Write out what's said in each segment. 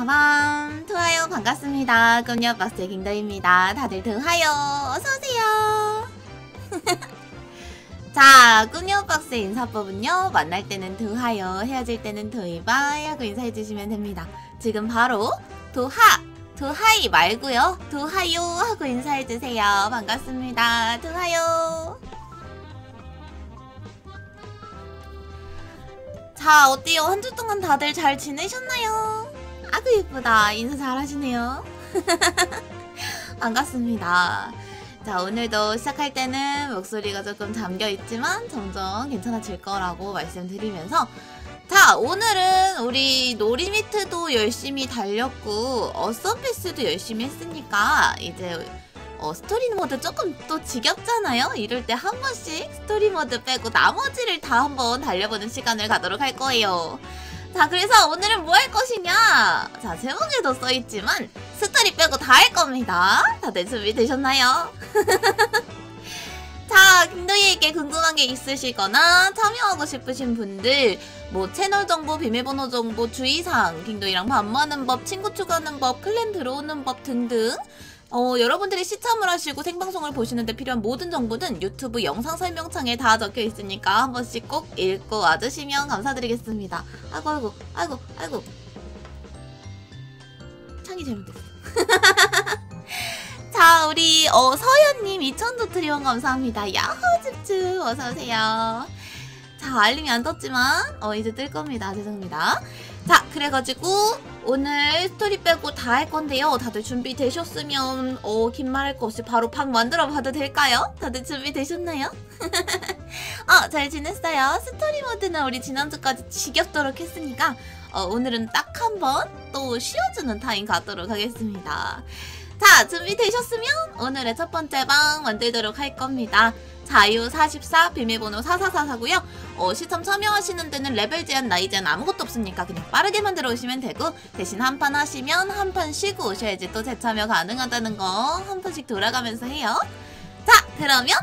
빠밤 좋아요 반갑습니다. 꿈녀박스의 김도입니다. 다들 드하요 어서오세요. 자 꿈녀박스의 인사법은요 만날 때는 드하요 헤어질 때는 드이바 하고 인사해주시면 됩니다. 지금 바로 도하 도하이 말고요 도하요 하고 인사해주세요. 반갑습니다. 도하요. 자 어때요? 한 주 동안 다들 잘 지내셨나요? 아주 예쁘다 인사 잘하시네요 반갑습니다 자 오늘도 시작할 때는 목소리가 조금 잠겨있지만 점점 괜찮아질 거라고 말씀드리면서 자 오늘은 우리 놀이미트도 열심히 달렸고 Awesome Pass도 열심히 했으니까 이제 어, 스토리 모드 조금 또 지겹잖아요? 이럴 때 한 번씩 스토리 모드 빼고 나머지를 다 한번 달려보는 시간을 가도록 할 거예요. 자, 그래서 오늘은 뭐 할 것이냐? 자, 제목에도 써있지만 스토리 빼고 다 할 겁니다. 다들 준비되셨나요? 자, 김도희에게 궁금한 게 있으시거나 참여하고 싶으신 분들 뭐 채널 정보, 비밀번호 정보, 주의사항, 김도희랑 반모하는 법, 친구 추가하는 법, 클랜 들어오는 법 등등 어, 여러분들이 시참을 하시고 생방송을 보시는데 필요한 모든 정보는 유튜브 영상 설명창에 다 적혀 있으니까 한 번씩 꼭 읽고 와주시면 감사드리겠습니다. 아이고, 아이고, 아이고, 아이고. 창이 잘못됐어. 자, 우리, 어, 서현님 2,000도 트리온 감사합니다. 야호, 즙즙. 어서오세요. 자, 알림이 안 떴지만, 어, 이제 뜰 겁니다. 죄송합니다. 자, 그래가지고, 오늘 스토리 빼고 다 할 건데요. 다들 준비되셨으면 어, 긴 말할 거 없이 바로 방 만들어 봐도 될까요? 다들 준비되셨나요? 어, 잘 지냈어요? 스토리 모드는 우리 지난주까지 지겹도록 했으니까 어, 오늘은 딱 한 번 또 쉬어주는 타임 갖도록 하겠습니다. 자, 준비되셨으면 오늘의 첫 번째 방 만들도록 할 겁니다. 자유44 비밀번호 4444고요. 어, 시청 참여하시는 데는 레벨 제한, 나이 제한 아무것도 없으니까 그냥 빠르게 막 들어 오시면 되고 대신 한 판 하시면 한 판 쉬고 오셔야지 또 재참여 가능하다는 거한 번씩 돌아가면서 해요. 자, 그러면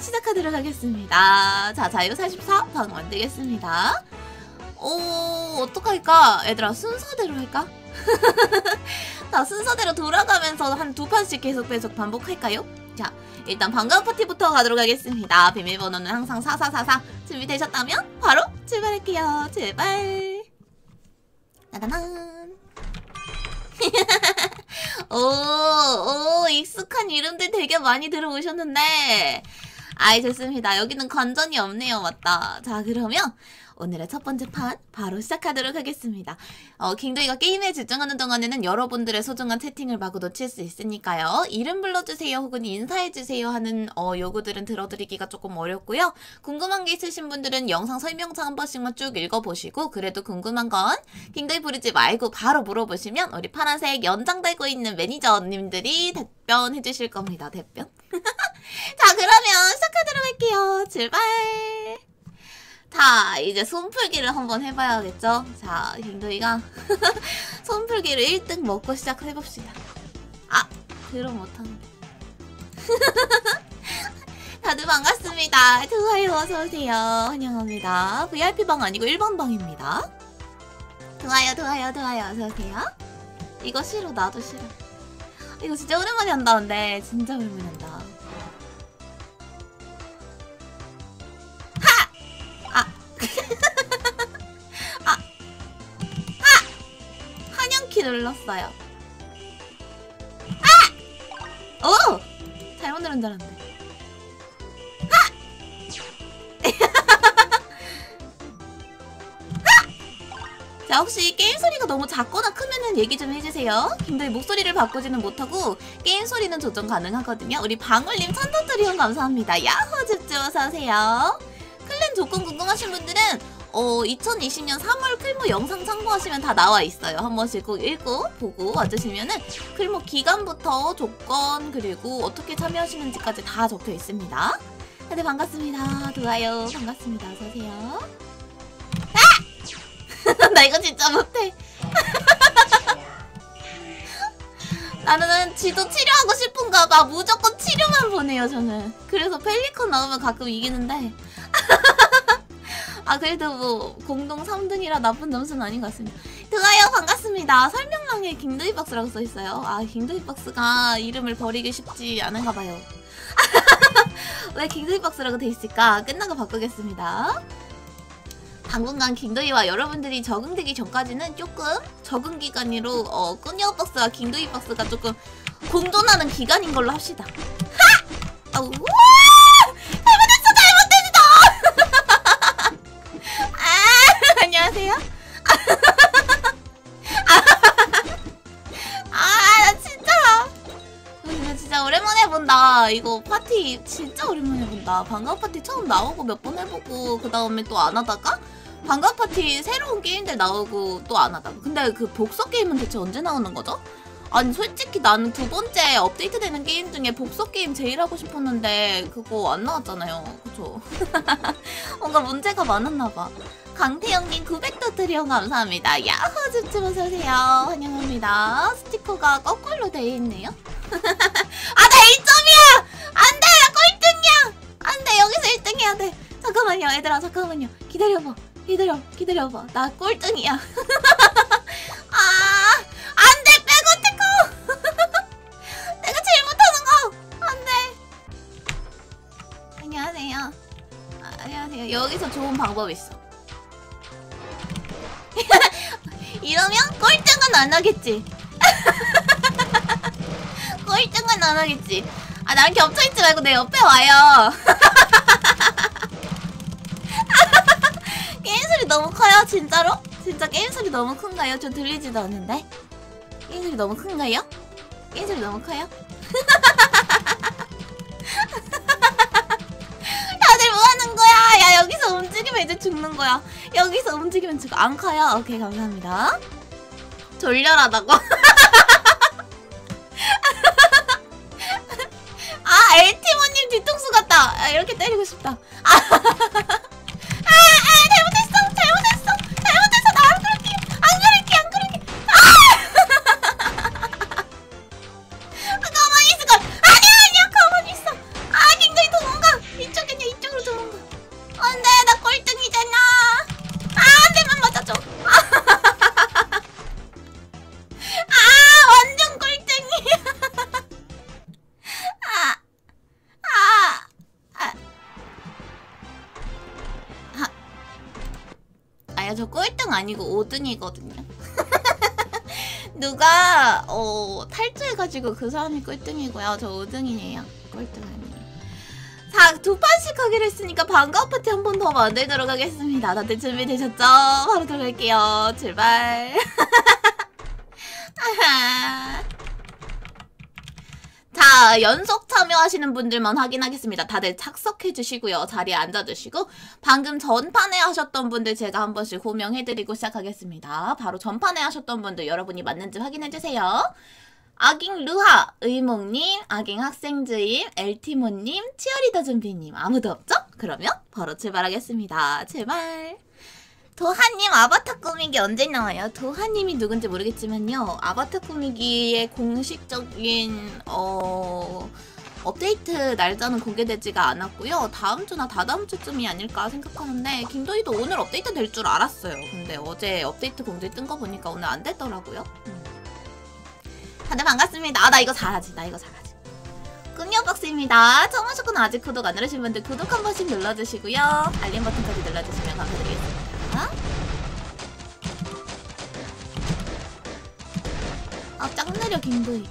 시작하도록 하겠습니다. 자, 자유44 방 만들겠습니다. 오, 어떡할까? 얘들아, 순서대로 할까? 자, 순서대로 돌아가면서 한 두 판씩 계속 계속 반복할까요? 자, 일단 반가운 파티부터 가도록 하겠습니다. 비밀번호는 항상 4444. 준비되셨다면 바로 출발할게요. 제발. 따다단. 오, 오, 익숙한 이름들 되게 많이 들어오셨는데. 아이, 좋습니다. 여기는 관전이 없네요. 맞다. 자, 그러면 오늘의 첫 번째 판 바로 시작하도록 하겠습니다. 어, 킹도이가 게임에 집중하는 동안에는 여러분들의 소중한 채팅을 마구 놓칠 수 있으니까요. 이름 불러주세요 혹은 인사해주세요 하는 어, 요구들은 들어드리기가 조금 어렵고요. 궁금한 게 있으신 분들은 영상 설명창 한 번씩만 쭉 읽어보시고 그래도 궁금한 건 킹도이 부르지 말고 바로 물어보시면 우리 파란색 연장 달고 있는 매니저님들이 답변해 주실 겁니다. 답변. 자 그러면 시작하도록 할게요. 출발! 자, 이제 손풀기를 한번 해봐야겠죠? 자, 김도희가 손풀기를 1등 먹고 시작해봅시다. 아, 그럼 못하는데. 다들 반갑습니다. 좋아요, 어서오세요. 환영합니다. VIP방 아니고 1번 방입니다. 좋아요, 좋아요, 좋아요, 어서오세요. 이거 싫어, 나도 싫어. 이거 진짜 오랜만에 한다는데, 진짜 오랜만에 한다. 눌렀어요. 아! 오! 잘못 누른 줄 알았는데. 아! 자 혹시 게임 소리가 너무 작거나 크면은 얘기 좀 해주세요. 김도희 목소리를 바꾸지는 못하고 게임 소리는 조정 가능하거든요. 우리 방울님 천도트리온 감사합니다. 야호 줍줍 어서오세요. 클랜 조건 궁금하신 분들은 어, 2020년 3월 클모 영상 참고하시면 다 나와 있어요. 한 번씩 꼭 읽고 보고 와주시면은 클모 기간부터 조건 그리고 어떻게 참여하시는지까지 다 적혀 있습니다. 다들 반갑습니다. 좋아요. 반갑습니다. 어서오세요. 아! 나 이거 진짜 못해. 나는 지도 치료하고 싶은가 봐. 무조건 치료만 보내요, 저는. 그래서 펠리컨 나오면 가끔 이기는데. 아 그래도 뭐 공동 3등이라 나쁜 점수는 아닌 것 같습니다. 드가요 반갑습니다. 설명란 채팅방에 킹드이박스라고 써있어요. 아 킹드이박스가 이름을 버리기 쉽지 않은가 봐요. 왜 킹드이박스라고 돼 있을까? 끝나고 바꾸겠습니다. 당분간 킹도이와 여러분들이 적응되기 전까지는 조금 적응 기간으로 어, 꾸니어 박스와 킹도이 박스가 조금 공존하는 기간인 걸로 합시다. 하! 아, 우와! 잘못했어 잘못했어! 아, 안녕하세요. 진짜 오랜만에 본다. 이거 파티 진짜 오랜만에 본다. 방과 파티 처음 나오고 몇 번 해보고 그 다음에 또 안 하다가 방과 파티 새로운 게임들 나오고 또 안 하다가. 근데 그 복서 게임은 대체 언제 나오는 거죠? 아니 솔직히 나는 두 번째 업데이트 되는 게임 중에 복서 게임 제일 하고 싶었는데 그거 안 나왔잖아요. 그쵸? 뭔가 문제가 많았나 봐. 강태영님 900도 드리온 감사합니다. 야호 줍줍 어서오세요. 환영합니다. 스티커가 거꾸로 돼 있네요. 아, 나 1점이야! 안 돼! 여기서 1등 해야 돼. 잠깐만요, 얘들아, 잠깐만요. 기다려봐. 기다려, 기다려봐. 나 꼴등이야. 아, 안 돼! 백어테커! 내가 제일 못하는 거! 안 돼! 안녕하세요. 아, 안녕하세요. 여기서 좋은 방법 있어. 이러면 꼴등은 안 하겠지. 꼴등은 안 하겠지. 아, 나랑 겹쳐있지 말고 내 옆에 와요. 게임 소리 너무 커요, 진짜로? 진짜 게임 소리 너무 큰가요? 저 들리지도 않는데? 게임 소리 너무 큰가요? 게임 소리 너무 커요? 다들 뭐 하는 거야? 야, 여기서 움직이면 이제 죽는 거야. 여기서 움직이면 죽어. 안 커요? 오케이, 감사합니다. 졸렬하다고? 엘티모님 뒤통수 같다. 아, 이렇게 때리고 싶다. 아, 아니고 5등이거든요. 누가, 어, 탈주해가지고 그 사람이 꼴등이고요. 저 5등이에요. 꼴등 아니에요. 자, 두 판씩 하기로 했으니까 방과 파티 한 번 더 만들도록 하겠습니다. 다들 준비되셨죠? 바로 들어갈게요. 출발. 자, 연속 참여하시는 분들만 확인하겠습니다. 다들 착석해 주시고요. 자리에 앉아 주시고 방금 전판에 하셨던 분들 제가 한 번씩 호명해 드리고 시작하겠습니다. 바로 전판에 하셨던 분들 여러분이 맞는지 확인해 주세요. 아깅 루하, 의목님, 아깅 학생주임, 엘티모님, 치어리더 준비님 아무도 없죠? 그러면 바로 출발하겠습니다. 출발. 도하님 아바타 꾸미기 언제 나와요? 도하님이 누군지 모르겠지만요. 아바타 꾸미기의 공식적인 어 업데이트 날짜는 공개되지가 않았고요. 다음 주나 다다음 주쯤이 아닐까 생각하는데 김도희도 오늘 업데이트 될 줄 알았어요. 근데 어제 업데이트 공지 뜬 거 보니까 오늘 안 됐더라고요. 음. 다들 반갑습니다. 아, 나 이거 잘하지. 나 이거 잘하지. 꿈녀박스입니다. 처음 하셨거나 아직 구독 안 누르신 분들 구독 한 번씩 눌러주시고요. 알림 버튼까지 눌러주시면 감사드리겠습니다. 아, 짱 느려, 김도희.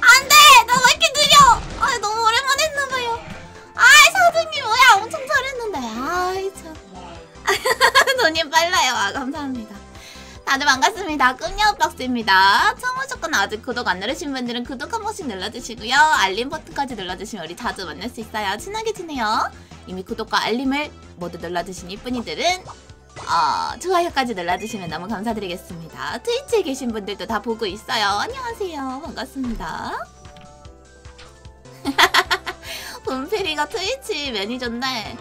안 돼! 나왜 이렇게 느려! 아. 엄청 잘했는데. 아이, 참. 돈이 빨라요. 아, 감사합니다. 다들 반갑습니다. 꿈녀박스입니다. 처음 오셨거나 아직 구독 안 누르신 분들은 구독 한 번씩 눌러주시고요. 알림 버튼까지 눌러주시면 우리 자주 만날 수 있어요. 친하게 지내요. 이미 구독과 알림을 모두 눌러주신 이쁜이들은 어, 좋아요까지 눌러주시면 너무 감사드리겠습니다. 트위치에 계신 분들도 다 보고 있어요. 안녕하세요. 반갑습니다. 본페리가 트위치 매니저인데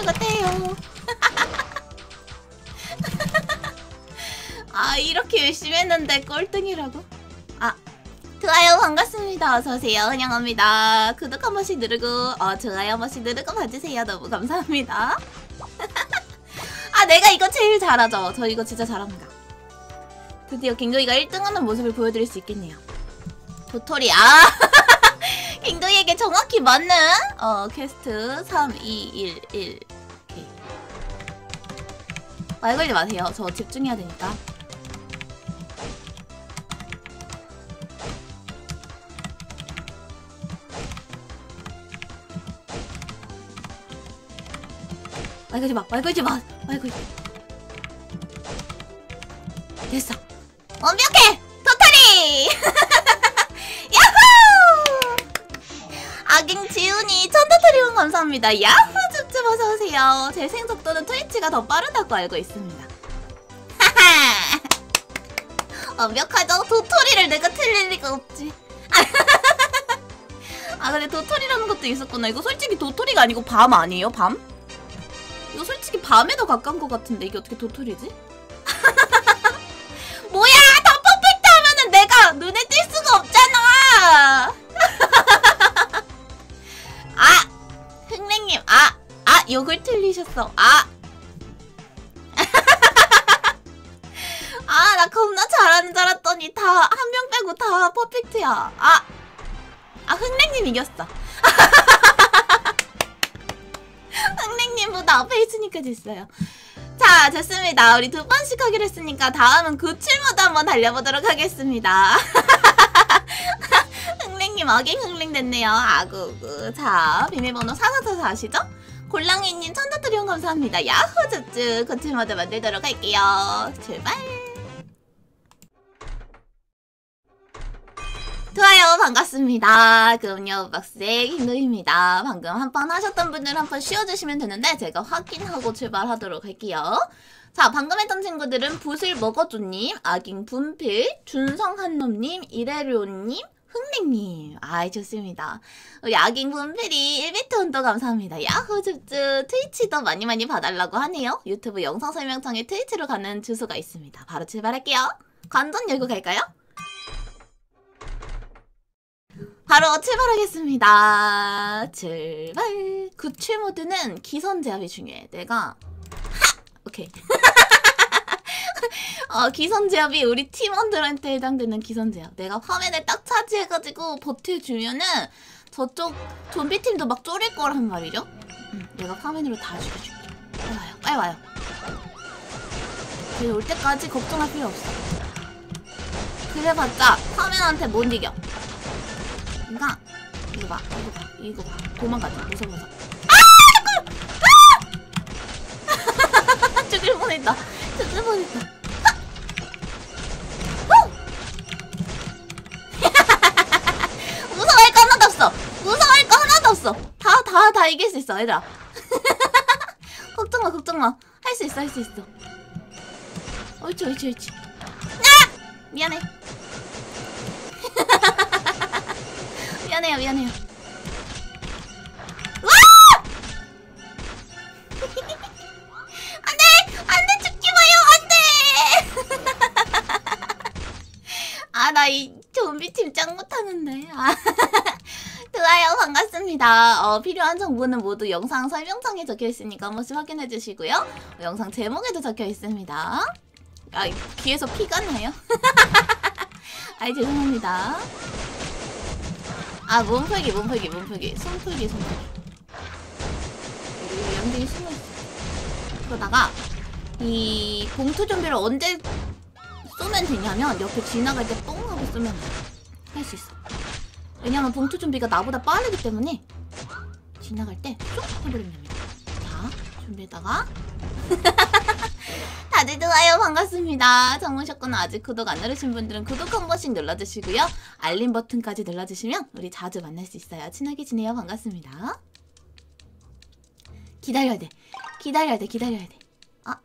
쫓아오다가 죽었대요. 아, 이렇게 열심히 했는데 꼴등이라고? 아, 좋아요. 반갑습니다. 어서오세요. 환영합니다. 구독 한 번씩 누르고, 어, 좋아요 한 번씩 누르고 봐주세요. 너무 감사합니다. 아, 내가 이거 제일 잘하죠. 저 이거 진짜 잘합니다. 드디어 갱도이가 1등하는 모습을 보여드릴 수 있겠네요. 도토리, 아! 갱도이에게 정확히 맞는, 어, 퀘스트 3, 2, 1, 1. 말 걸지 마세요. 저 집중해야 되니까. 말 걸지 마, 말 걸지 마, 말 걸지 마. 됐어. 완벽해! 도토리! 야호! 아깅 지훈이 천도토리원 감사합니다. 야호! 줍줍 어서오세요. 제 생속 도는 트위치가 더 빠르다고 알고 있습니다. 완벽하죠? 도토리를 내가 틀릴 리가 없지. 아 근데 도토리라는 것도 있었구나. 이거 솔직히 도토리가 아니고 밤 아니에요? 밤? 이거 솔직히 밤에 더 가까운 것 같은데 이게 어떻게 도토리지? 다 퍼펙트야. 아, 아, 흥랭님 이겼어. 흥랭님보다 앞에 있으니까 됐어요. 자, 됐습니다. 우리 두 번씩 하기로 했으니까 다음은 구출모드 한번 달려보도록 하겠습니다. 흥랭님 어갱 흥랭 됐네요. 아구구. 자, 비밀번호 4444 아시죠? 골랑이님 천자트리온 감사합니다. 야호 즈즈 구출모드 만들도록 할게요. 출발. 좋아요 반갑습니다. 그럼요 박스의 김도입니다. 방금 한번 하셨던 분들 한번 쉬어주시면 되는데 제가 확인하고 출발하도록 할게요. 자 방금 했던 친구들은 붓을 먹어줘님 아깅 분필 준성한놈님 이래료님 흥랭님. 아이 좋습니다. 우리 아깅 분필이 1비트 운동 감사합니다. 야호 줍줍. 트위치도 많이 많이 봐달라고 하네요. 유튜브 영상 설명창에 트위치로 가는 주소가 있습니다. 바로 출발할게요. 관전 열고 갈까요? 바로 출발하겠습니다. 출발. 구출 모드는 기선 제압이 중요해. 내가 하! 오케이. 어, 기선 제압이 우리 팀원들한테 해당되는 기선 제압. 내가 화면을 딱 차지해가지고 버텨주면은 저쪽 좀비 팀도 막 쫄릴 거란 말이죠. 응, 내가 화면으로 다 죽여줄게. 빨리 와요. 빨리 와요. 걔올 때까지 걱정할 필요 없어. 그래봤자 화면한테 못 이겨. 그러니까 이거 봐 이거 봐 이거 봐. 도망가자 무서워서. 아! 죽을 뻔했다. 죽을 뻔했다. 거 하나도 없어. 다 이길 수 있어 얘들아. 걱정 마 걱정 마. 할 수 있어 할 수 있어. 옳지 옳지 옳지. 아! 미안해 미안해요, 미안해요. 와! 안 돼! 안 돼! 죽지 마요! 안 돼! 아, 나 이 좀비팀 짱 못하는데. 아. 좋아요, 반갑습니다. 어, 필요한 정보는 모두 영상 설명창에 적혀 있으니까 한 번씩 확인해 주시고요. 어, 영상 제목에도 적혀 있습니다. 아, 귀에서 피가 나요? 아이, 죄송합니다. 아 몸풀기 몸풀기 몸풀기. 손풀기 손풀기. 여기 양들이 숨어있어. 그러다가 이 봉투 좀비를 언제 쏘면 되냐면 옆에 지나갈 때 뽕 하고 쏘면 할 수 있어. 왜냐면 봉투 좀비가 나보다 빠르기 때문에 지나갈 때쏙 해버리면 됩니다 자 준비에다가 다들 좋아요 반갑습니다. 정우셨거나 아직 구독 안 누르신 분들은 구독 한 번씩 눌러주시고요. 알림 버튼까지 눌러주시면 우리 자주 만날 수 있어요. 친하게 지내요 반갑습니다. 기다려야 돼. 기다려야 돼. 기다려야 돼. 아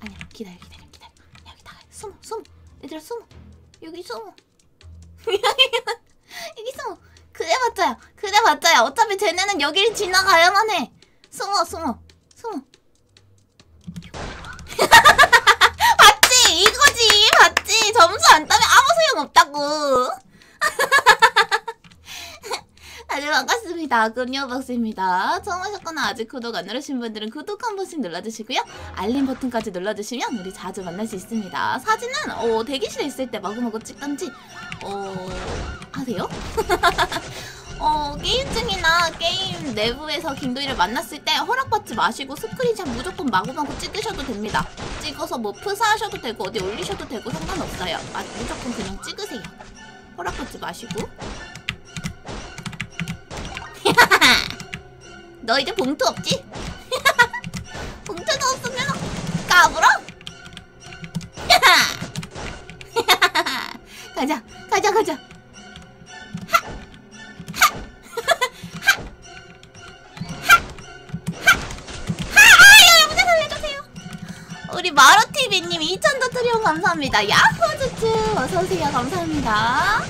아니야 기다려 기다려 기다려. 여기 나가 숨어 숨어 얘들아 숨어 여기 숨어 여기 숨어 그래 맞자요 그래 맞자요 어차피 쟤네는 여길 지나가야만 해 숨어 숨어 숨어 봤지 이거지 봤지 점수 안 따면 아무 소용 없다고 다들 반갑습니다. 금요박스입니다. 처음 하셨거나 아직 구독 안 누르신 분들은 구독 한 번씩 눌러주시고요. 알림 버튼까지 눌러주시면 우리 자주 만날 수 있습니다. 사진은 어, 대기실에 있을 때 마구마구 찍던지 어, 하세요? 어, 게임 중이나 게임 내부에서 킹도이를 만났을 때 허락받지 마시고 스크린샷 무조건 마구마구 찍으셔도 됩니다. 찍어서 뭐 프사하셔도 되고 어디 올리셔도 되고 상관없어요. 아, 무조건 그냥 찍으세요. 허락받지 마시고. 너 이제 봉투 없지? 봉투도 없으면 까불어? 가자, 가자, 가자. 우리 마로TV님 2,000도 트리온 감사합니다. 야호즈츠 어서오세요. 감사합니다.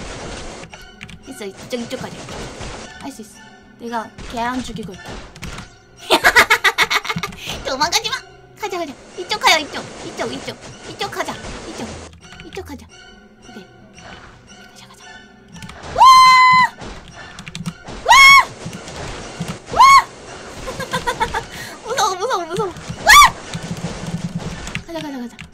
있어, 이쪽, 이쪽까지. 할수 있어. 내가 걔랑 죽이고 있다. 도망가지 마. 가자 가자. 이쪽 가요 이쪽. 이쪽 이쪽. 이쪽 가자. 이쪽. 이쪽 가자. 가자 가자 가자 가자.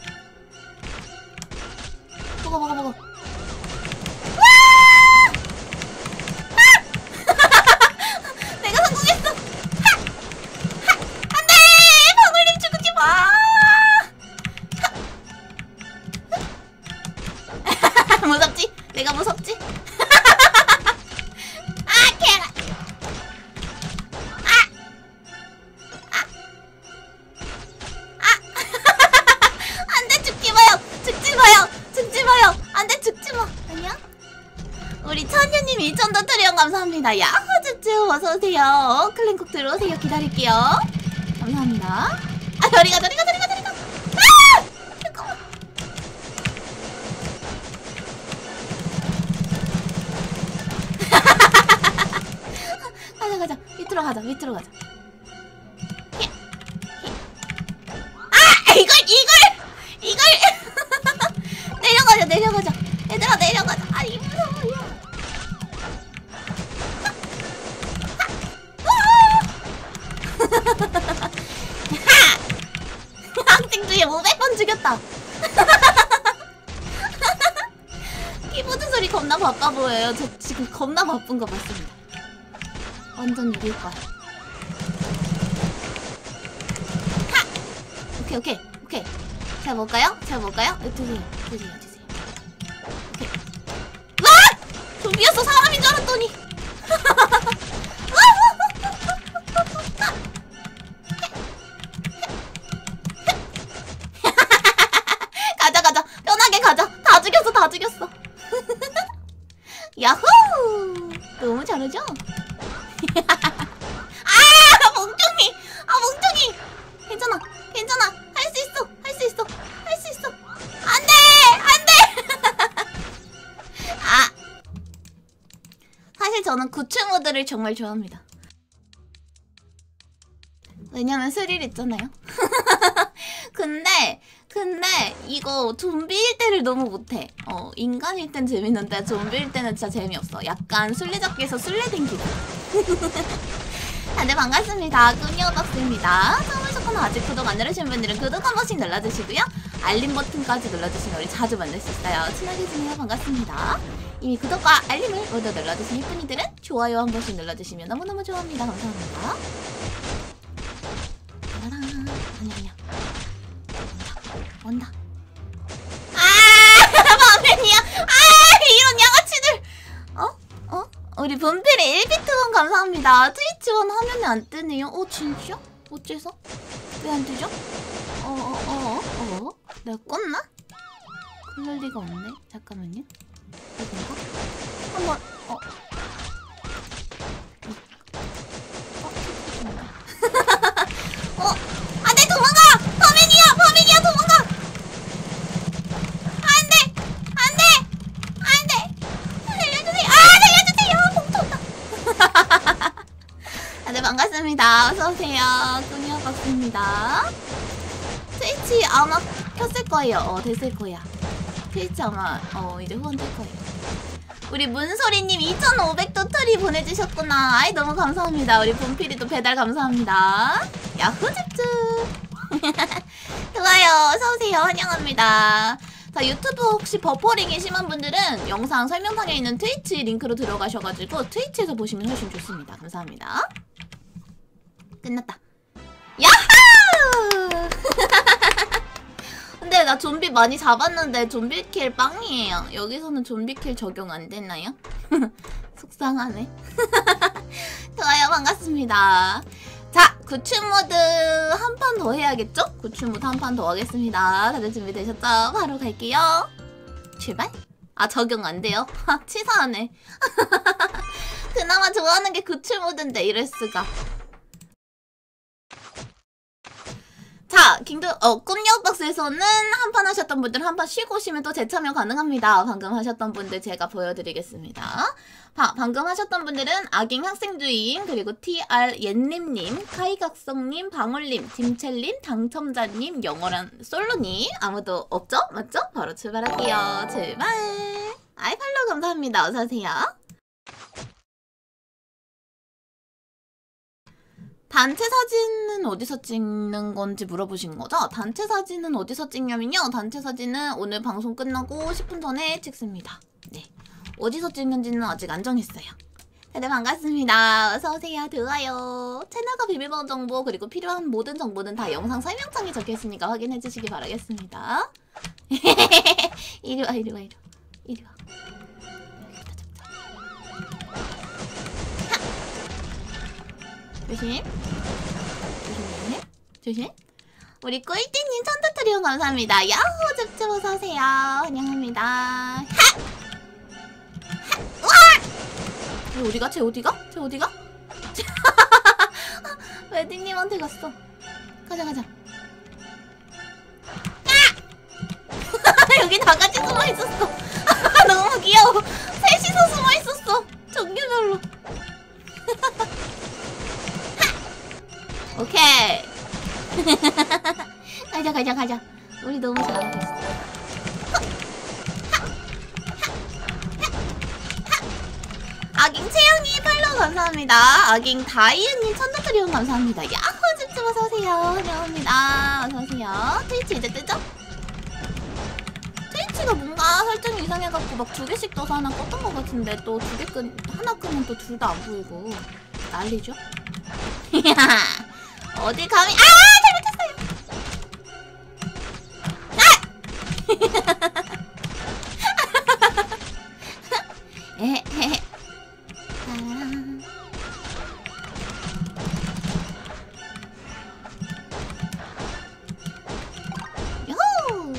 나 바쁜 거 맞습니다. 완전 이길 거야. 하! 오케이, 오케이, 오케이. 잘 볼까요? 잘 볼까요? 네, 드세요, 드 정말 좋아합니다 왜냐면 스릴 있잖아요 근데 근데 이거 좀비일 때를 너무 못해. 어 인간일 땐 재밌는데 좀비일 때는 진짜 재미없어. 약간 술래잡기에서 술래댕기기. 다들 반갑습니다. 꾸니어박스입니다. 처음 오셨거나 아직 구독 안 누르신 분들은 구독 한 번씩 눌러주시고요. 알림 버튼까지 눌러주시면 우리 자주 만날 수 있어요. 친하게 지내요. 반갑습니다. 이미 구독과 알림을 모두 눌러주신 이쁜이들은 좋아요 한 번씩 눌러주시면 너무너무 좋아합니다. 감사합니다. 아니 아니야. 온다. 아, 마음이야. 아, 이런 양아치들. 어? 어? 우리 분필이 1비트원 감사합니다. 트위치원 화면에 안 뜨네요. 어, 진짜? 어째서? 왜 안 뜨죠? 어, 어, 어, 어. 내가 껐나? 그럴 리가 없네. 잠깐만요. 이건가? 한번 어. 어, 어, 안돼 도망가! 범인이야, 범인이야 도망가! 안돼, 안돼, 안돼! 살려주세요! 아, 살려주세요! 봉투다. 다들 반갑습니다. 어서 오세요. 꾸니어 박스입니다. 트위치 아마 켰을 거예요. 어, 됐을 거야. 트위치 아마 어 이제 후원 될 거예요. 우리 문소리님 2,500도토리 보내주셨구나. 아이 너무 감사합니다. 우리 분필이도 배달 감사합니다. 야후 집중. 좋아요. 어서 오세요. 환영합니다. 자 유튜브 혹시 버퍼링이 심한 분들은 영상 설명창에 있는 트위치 링크로 들어가셔가지고 트위치에서 보시면 훨씬 좋습니다. 감사합니다. 끝났다. 야호! 근데 나 좀비 많이 잡았는데 좀비킬 빵이에요. 여기서는 좀비킬 적용 안 됐나요? 속상하네. 좋아요, 반갑습니다. 자, 구출 모드 한 판 더 해야겠죠? 구출 모드 한 판 더 하겠습니다. 다들 준비되셨죠? 바로 갈게요. 출발? 아, 적용 안 돼요? 하, 치사하네. 그나마 좋아하는 게 구출 모드인데 이럴 수가. 자, 킹드 어 꿈녀 박스에서는 한 판 하셨던 분들 한 판 쉬고 오시면 또 재참여 가능합니다. 방금 하셨던 분들 제가 보여드리겠습니다. 바, 방금 하셨던 분들은 아깅 학생주임 그리고 TR 옌님님, 카이각성님, 방울님, 김첼님, 당첨자님, 영어란 솔로님 아무도 없죠? 맞죠? 바로 출발할게요. 출발. 아이 팔로우 감사합니다. 어서 오세요. 단체 사진은 어디서 찍는 건지 물어보신 거죠? 단체 사진은 어디서 찍냐면요. 단체 사진은 오늘 방송 끝나고 10분 전에 찍습니다. 네. 어디서 찍는지는 아직 안 정했어요. 다들 반갑습니다. 어서오세요. 들어와요. 채널과 비밀번호 정보 그리고 필요한 모든 정보는 다 영상 설명창에 적혀있으니까 확인해 주시기 바라겠습니다. 이리 와, 이리 와, 이리 와. 이리 와. 조심. 조심. 조심. 우리 꿀띠님 천도 트리온 감사합니다. 야호 즙즙 어서오세요. 환영합니다. 하! 하! 우와! 쟤 어디가? 쟤 어디가? 쟤 어디가? 웨딩님한테 갔어. 가자 가자. 아! 여기 다 같이 숨어 있었어. 너무 귀여워. 셋이서 숨어 있었어. 종류별로. 오케이. 가자 가자 가자. 우리 너무 잘하고 있어. 아깅 채영이 팔로우 감사합니다. 아깅 다이은님 천도트리온 감사합니다. 야호 집집 어서오세요. 환영합니다. 어서오세요. 트위치 이제 뜨죠? 트위치가 뭔가 설정이 이상해갖고 막 두 개씩 떠서 하나 껐던 것 같은데 또 두개 끄, 하나 끄면 또 둘 다 안 보이고 난리죠? 어디 감히 아 잘못했어요. 아! 요호!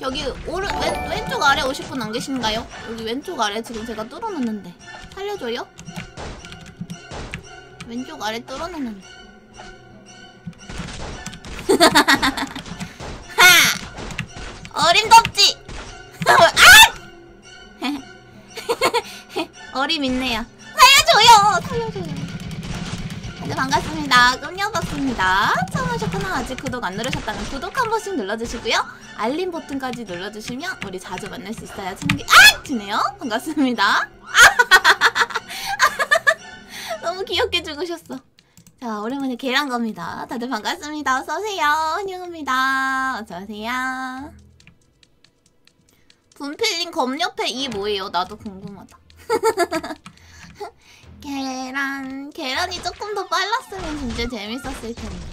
여기 오른 왼, 왼쪽 아래 오실 분안 계신가요? 여기 왼쪽 아래 지금 제가 뚫어놨는데 살려줘요? 왼쪽 아래 뚫어놨는데 하! 어림도 없지! 아! 어림 있네요. 살려줘요! 살려줘요. 다들 반갑습니다. 꿈녀박스입니다. 처음 하셨거나 아직 구독 안 누르셨다면 구독 한 번씩 눌러주시고요. 알림 버튼까지 눌러주시면 우리 자주 만날 수 있어요. 친구기 아! 주네요. 반갑습니다. 너무 귀엽게 죽으셨어. 자, 오랜만에 계란 겁니다. 다들 반갑습니다. 어서오세요. 환영합니다. 어서오세요. 분필링 검 옆에 이 뭐예요? 나도 궁금하다. 계란, 계란이 조금 더 빨랐으면 진짜 재밌었을 텐데.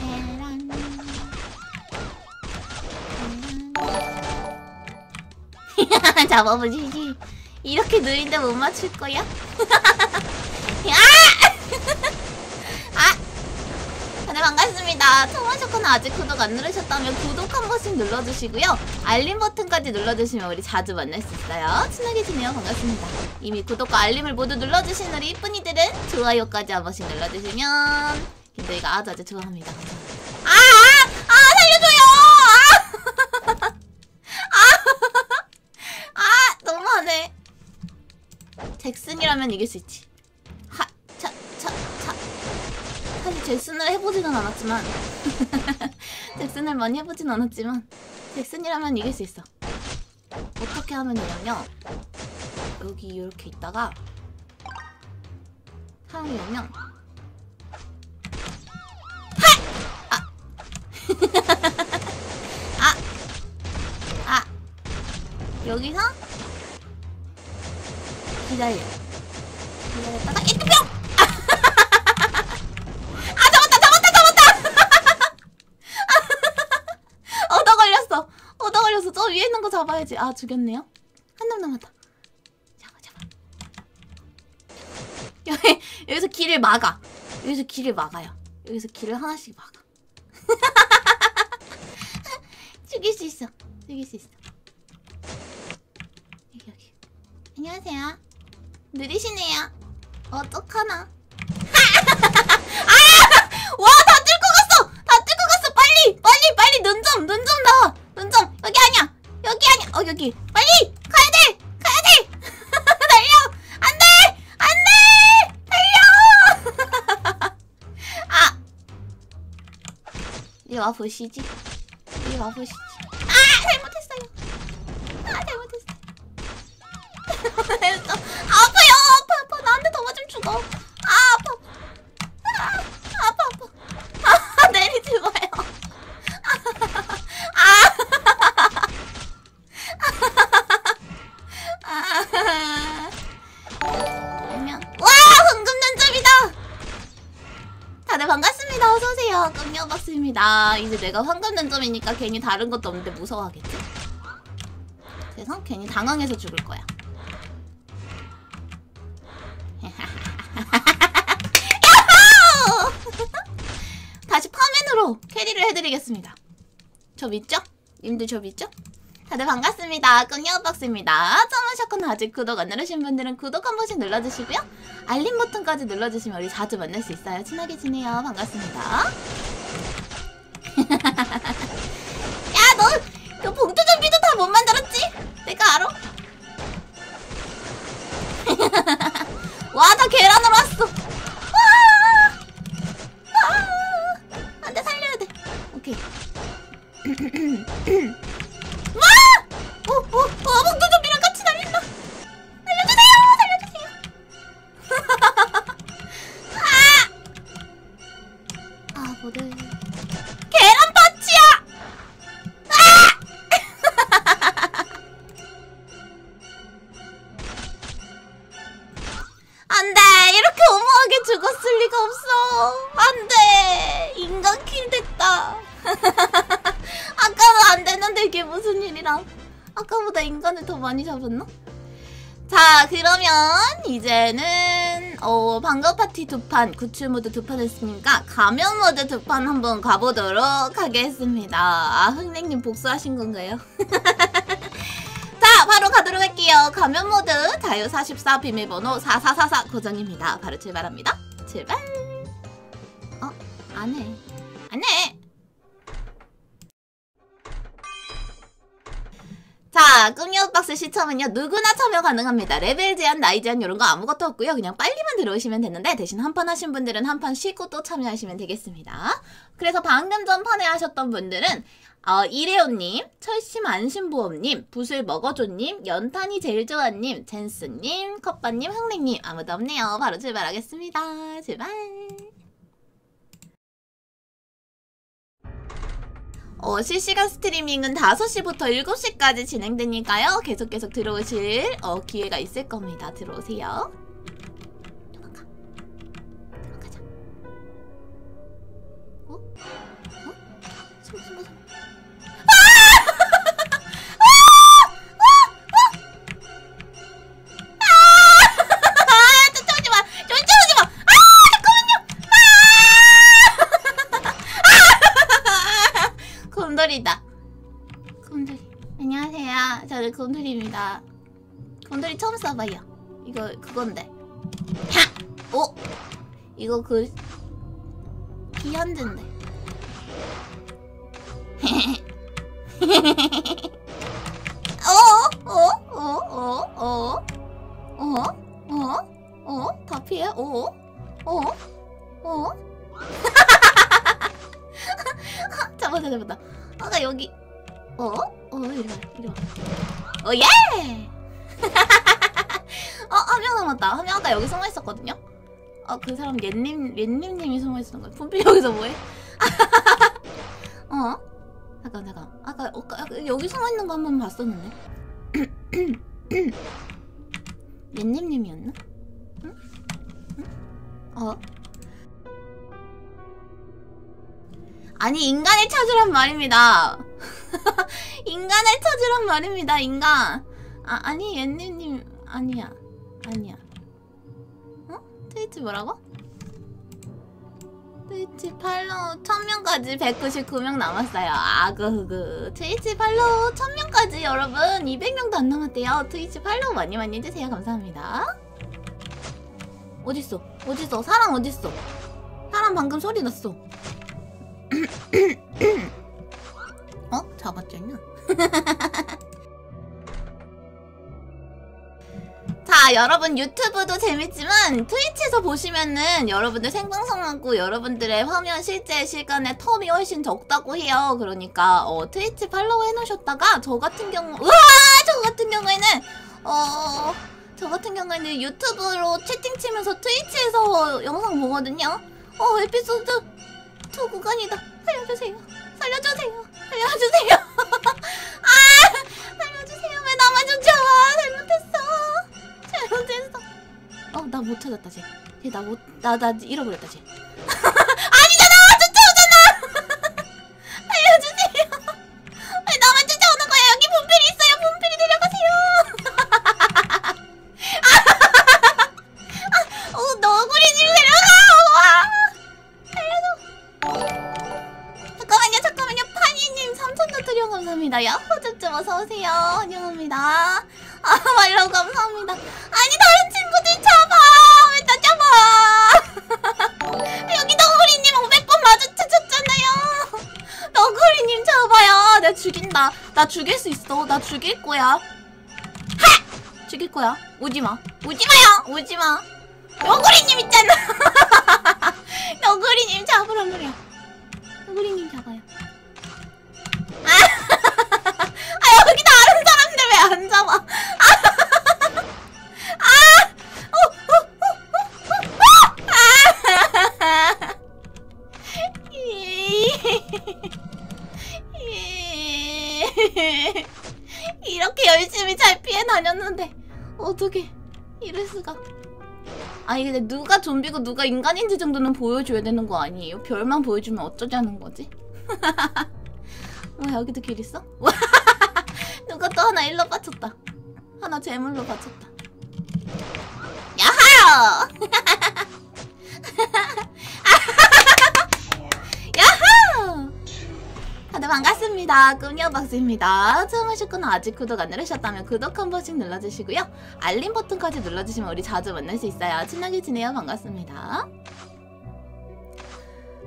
계란. 잡아보시지. 이렇게 느린데 못 맞출 거야? 아! 아! 다들 반갑습니다. 반갑습니다. 처음 하셨거나 아직 구독 안 누르셨다면 구독 한 번씩 눌러주시고요. 알림 버튼까지 눌러주시면 우리 자주 만날 수 있어요. 친하게 지내요. 반갑습니다. 이미 구독과 알림을 모두 눌러주신 우리 이쁜이들은 좋아요까지 한 번씩 눌러주시면 김도희가 아주 아주 좋아합니다. 아! 아! 아! 살려줘요! 아! 아! 너무하네. 잭슨이라면 이길 수 있지. 잭슨을 해보지는 않았지만 잭슨을 많이 해보진 않았지만 잭슨이라면 이길 수 있어 어떻게 하면 되냐면요 여기 이렇게 있다가 사람이 오면 아! 아! 아! 여기서 기다려 기다렸다가 이렇게 뿅! 아 잡았다 잡았다 잡았다 얻어 걸렸어 얻 어 위에 있는 거 잡아야지 아 죽였네요 한 놈 남았다 잡아 잡아 여기 여기서 길을 막아 여기서 길을 막아요 여기서 길을 하나씩 막아 죽일 수 있어 죽일 수 있어 여기 여기 안녕하세요 느리시네요 어떡하나 와, 다 뚫고 갔어! 다 뚫고 갔어! 빨리! 빨리! 빨리! 눈 좀! 눈 좀 나와! 눈 좀! 여기 아니야! 여기 아니야! 어, 여기! 빨리! 가야 돼! 가야 돼! 달려! 안 돼! 안 돼! 달려! 아! 이리 와 보시지. 이리 와 보시지. 아! 잘못했어요. 아. 잘못했어. 아파요! 아파, 아파. 나한테 더 맞으면 죽어. 이제 내가 황금 면접이니까 괜히 다른 것도 없는데 무서워하겠지 그래서 괜히 당황해서 죽을 거야! 다시 파맨으로 캐리를 해드리겠습니다. 저 믿죠? 님들 저 믿죠? 다들 반갑습니다. 끈녀박스입니다. 처음 하셨거나 아직 구독 안 누르신 분들은 구독 한 번씩 눌러주시고요. 알림 버튼까지 눌러주시면 우리 자주 만날 수 있어요. 친하게 지내요. 반갑습니다. 어, 방거 파티 두 판, 구출 모드 두 판 했으니까 감염 모드 두 판 한번 가보도록 하겠습니다. 아, 흥랭님 복수하신 건가요? 자, 바로 가도록 할게요. 감염 모드 자유 44 비밀번호 4444 고정입니다. 바로 출발합니다. 출발. 시청은요, 누구나 참여 가능합니다. 레벨 제한, 나이 제한, 이런 거 아무것도 없고요. 그냥 빨리만 들어오시면 되는데, 대신 한 판 하신 분들은 한 판 쉬고 또 참여하시면 되겠습니다. 그래서 방금 전 판에 하셨던 분들은, 어, 이래호님, 철심 안심보험님, 붓을 먹어줘님, 연탄이 제일 좋아님, 젠스님, 컵바님, 흥랭님, 아무도 없네요. 바로 출발하겠습니다. 출발. 어, 실시간 스트리밍은 5시부터 7시까지 진행되니까요. 계속 계속 들어오실 어, 기회가 있을 겁니다. 들어오세요. 곰돌이입니다. 곰돌이 처음 써봐요. 이거 그건데. 하! 오! 이거 그 기현진데. 어? 어? 어? 어? 어? 어? 어? 어? 다 피해? 어? 어? 어? 잡았다 잡았다 아까 여기 어? 어 이리 와 이리와 어 예! 어, 한 명 남았다. 한 명 아까 여기 숨어 있었거든요? 어, 그 사람 옌님, 옌님님이 숨어 있었던 거야. 품필 여기서 뭐해? 어? 잠깐, 잠깐. 아까, 어, 아까 여기 숨어 있는 거 한 번 봤었는데. 옌님님이었나? 응? 응? 어? 아니, 인간을 찾으란 말입니다. 인간을 찾으란 말입니다, 인간. 아, 아니, 옌님님, 아니야. 아니야. 어? 트위치 뭐라고? 트위치 팔로우 1000명까지 199명 남았어요. 아, 그, 그, 트위치 팔로우 1000명까지 여러분 200명도 안 남았대요. 트위치 팔로우 많이 많이 해주세요. 감사합니다. 어딨어? 어딨어? 사람 어딨어? 사람 방금 소리 났어. 어? 잡았잖아. 자, 여러분 유튜브도 재밌지만 트위치에서 보시면은 여러분들 생방송하고 여러분들의 화면 실제 시간의 텀이 훨씬 적다고 해요. 그러니까 어, 트위치 팔로우 해놓으셨다가 저 같은 경우 우와! 저 같은 경우에는 어... 저 같은 경우에는 유튜브로 채팅 치면서 트위치에서 영상 보거든요. 어, 에피소드 2 구간이다. 살려주세요. 살려주세요. 살려주세요. 아! 살려주세요. 왜 나만 쫓아와? 잘못했어. 잘못했어. 어, 나 못 찾았다, 쟤. 쟤 나 못, 나, 나 잃어버렸다, 쟤. 감사합니다. 아니, 다른 친구들 잡아! 왜 나 잡아! 여기 너구리님 500번 마주쳐줬잖아요. 너구리님 잡아요. 내가 죽인다. 나 죽일 수 있어. 나 죽일 거야. 하! 죽일 거야. 오지 마. 오지 마요. 오지 마. 너구리님 있잖아. 너구리님 잡으란 말이야. 너구리님 잡아요. 근데 누가 좀비고 누가 인간인지 정도는 보여줘야 되는 거 아니에요? 별만 보여주면 어쩌자는 거지? 와 여기도 길 있어? 누가 또 하나 일로 빠졌다. 하나 재물로 바쳤다. 야하! 다들 반갑습니다. 꿈녀박스입니다. 처음 오셨거나 아직 구독 안 누르셨다면 구독 한 번씩 눌러주시고요. 알림 버튼까지 눌러주시면 우리 자주 만날 수 있어요. 친하게 지내요. 반갑습니다.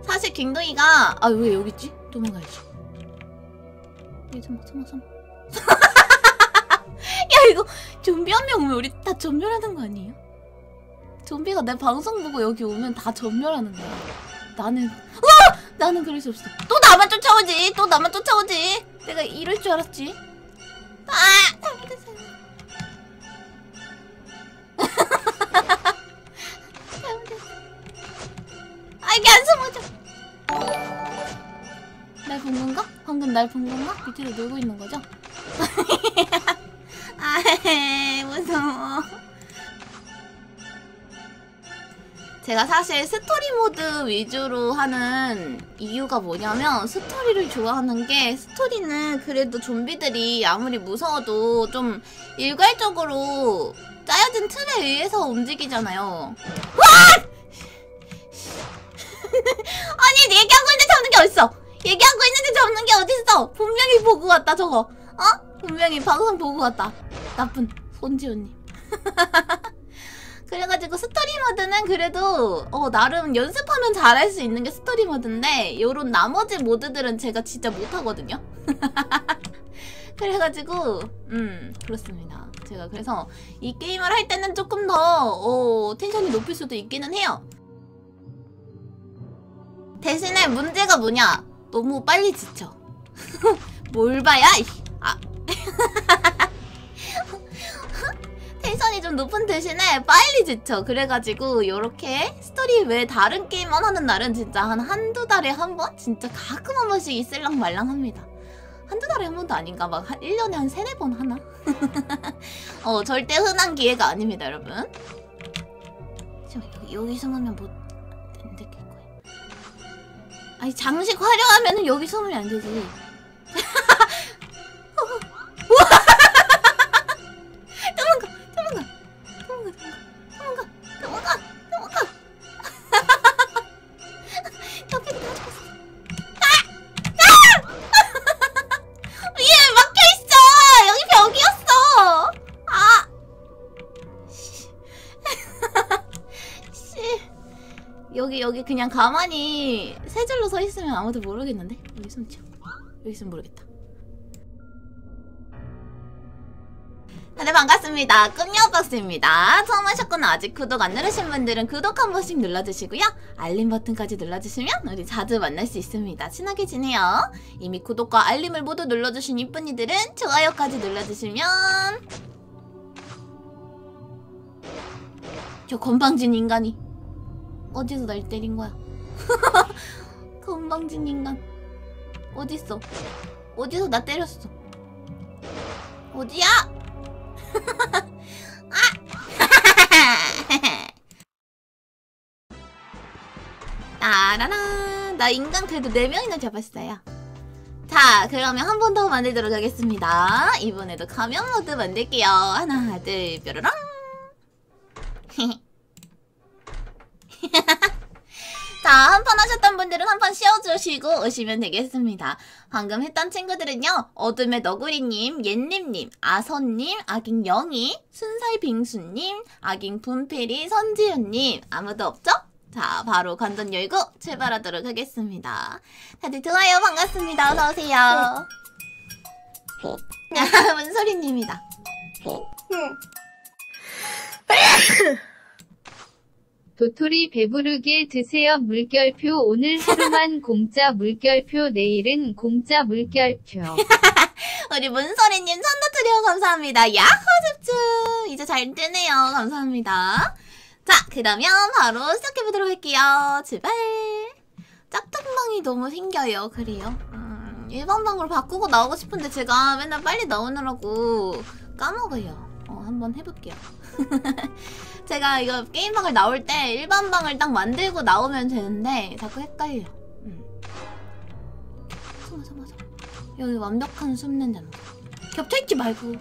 사실 갱동이가 아 왜 여기 있지? 도망가야지. 숨어 숨어. 야 이거 좀비 한 명 오면 우리 다 전멸하는 거 아니에요? 좀비가 내 방송 보고 여기 오면 다 전멸하는 거야. 나는 와 나는 그럴 수 없어. 또 나만 쫓아오지. 또 나만 쫓아오지. 내가 이럴 줄 알았지. 아. 잘못했어. 아 건가? 방금 날 본 건가? 밑으로 놀고 있는 거죠? 아 무서워. 제가 사실 스토리 모드 위주로 하는 이유가 뭐냐면 스토리를 좋아하는 게 스토리는 그래도 좀비들이 아무리 무서워도 좀 일괄적으로 짜여진 틀에 의해서 움직이잖아요. 와! 아니 얘기하고 있는데 잡는 게 어딨어? 얘기하고 있는데 잡는 게 어딨어? 분명히 보고 왔다 저거. 어? 분명히 방송 보고 왔다. 나쁜 손지훈님. 그래가지고 스토리 모드는 그래도 어, 나름 연습하면 잘할 수 있는 게 스토리 모드인데 요런 나머지 모드들은 제가 진짜 못하거든요. 그래가지고 음 그렇습니다. 제가 그래서 이 게임을 할 때는 조금 더 어, 텐션이 높을 수도 있기는 해요. 대신에 문제가 뭐냐? 너무 빨리 지쳐. 뭘 봐야? 이. 아. 좀 높은 대신에 빨리 지쳐. 그래가지고 요렇게 스토리 외에 다른 게임만 하는 날은 진짜 한 한두 달에 한 번? 진짜 가끔 한 번씩 있을랑 말랑 합니다. 한두 달에 한 번도 아닌가? 막 한 1년에 한 세네 번 하나? 어, 절대 흔한 기회가 아닙니다, 여러분. 저 여기, 여기 숨으면 못, 안 느낄 거예요. 아니, 장식 화려하면 은 여기 숨으면 안 되지. 그냥 가만히 세 줄로 서 있으면 아무도 모르겠는데. 여기 숨죠. 여기 있으면 모르겠다. 네 반갑습니다. 꿈녀박스입니다. 처음 하셨거나 아직 구독 안 누르신 분들은 구독 한 번씩 눌러주시고요. 알림 버튼까지 눌러주시면 우리 자주 만날 수 있습니다. 친하게 지내요. 이미 구독과 알림을 모두 눌러주신 이쁜이들은 좋아요까지 눌러주시면 저 건방진 인간이 어디서 날 때린 거야? 건방진 인간 어딨어? 어디서 나 때렸어? 어디야? 따라라 나 인간 그래도 4명이나 잡았어요 자 그러면 한 번 더 만들도록 하겠습니다 이번에도 가면 모드 만들게요 하나 둘 뾰로롱 자, 한 판 하셨던 분들은 한 판 쉬어주시고 오시면 되겠습니다. 방금 했던 친구들은요, 어둠의 너구리님, 옌님님, 아선님, 아깅 영희, 순살 빙수님, 아깅 분필이, 선지윤님, 아무도 없죠? 자, 바로 관전 열고 출발하도록 하겠습니다. 다들 좋아요, 반갑습니다. 어서오세요. 아, 문소리님이다. 도토리 배부르게 드세요 물결표 오늘 하루만 공짜 물결표 내일은 공짜 물결표 우리 문소리님 선도트리오 감사합니다. 야호 줍줍 이제 잘 뜨네요. 감사합니다. 자 그러면 바로 시작해보도록 할게요. 출발. 짝짝방이 너무 생겨요. 그래요. 음, 일반 방으로 바꾸고 나오고 싶은데 제가 맨날 빨리 나오느라고 까먹어요. 어, 한번 해볼게요. 제가 이거 게임방을 나올 때 일반 방을 딱 만들고 나오면 되는데 자꾸 헷갈려. 음. 숨어 숨어 숨어. 여기 완벽한 숨는 데 겹쳐있지 말고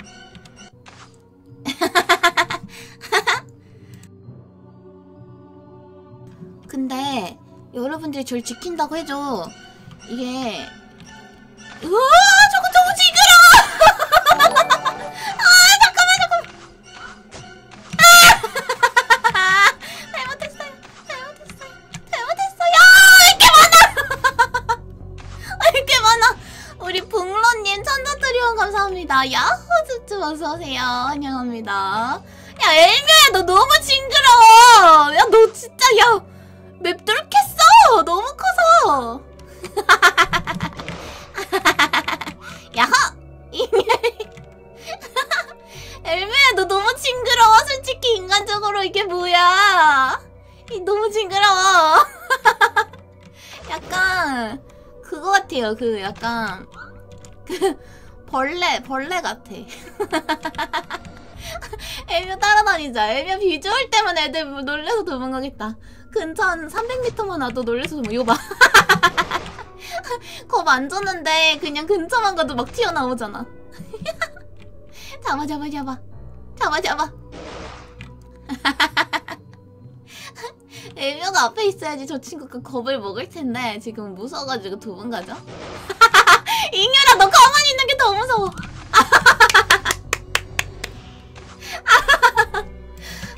근데 여러분들이 저를 지킨다고 해줘 이게 우와 저거 너무 징그러워 천사트리온 감사합니다. 야호 쭈쭈 어서오세요. 환영합니다. 야 엘미야 너 너무 징그러워. 야 너 진짜 야 맵 뚫겠어. 너무 커서. 야호. 엘미야 너 너무 징그러워. 솔직히 인간적으로 이게 뭐야. 이 너무 징그러워. 약간 그거 같아요. 그 약간 그 벌레 벌레 같아. 애묘 따라다니자. 애묘 비주얼 때문에 애들 놀래서 도망가겠다. 근처 한 300m만 와도 놀래서 도망. 이거 봐. 겁 안 줬는데 그냥 근처만 가도 막 튀어나오잖아. 잡아 잡아 잡아. 잡아 잡아. 애묘가 앞에 있어야지 저 친구가 겁을 먹을 텐데 지금 무서워가지고 도망가죠? 잉여라 너 가만히 있는 게 더 무서워.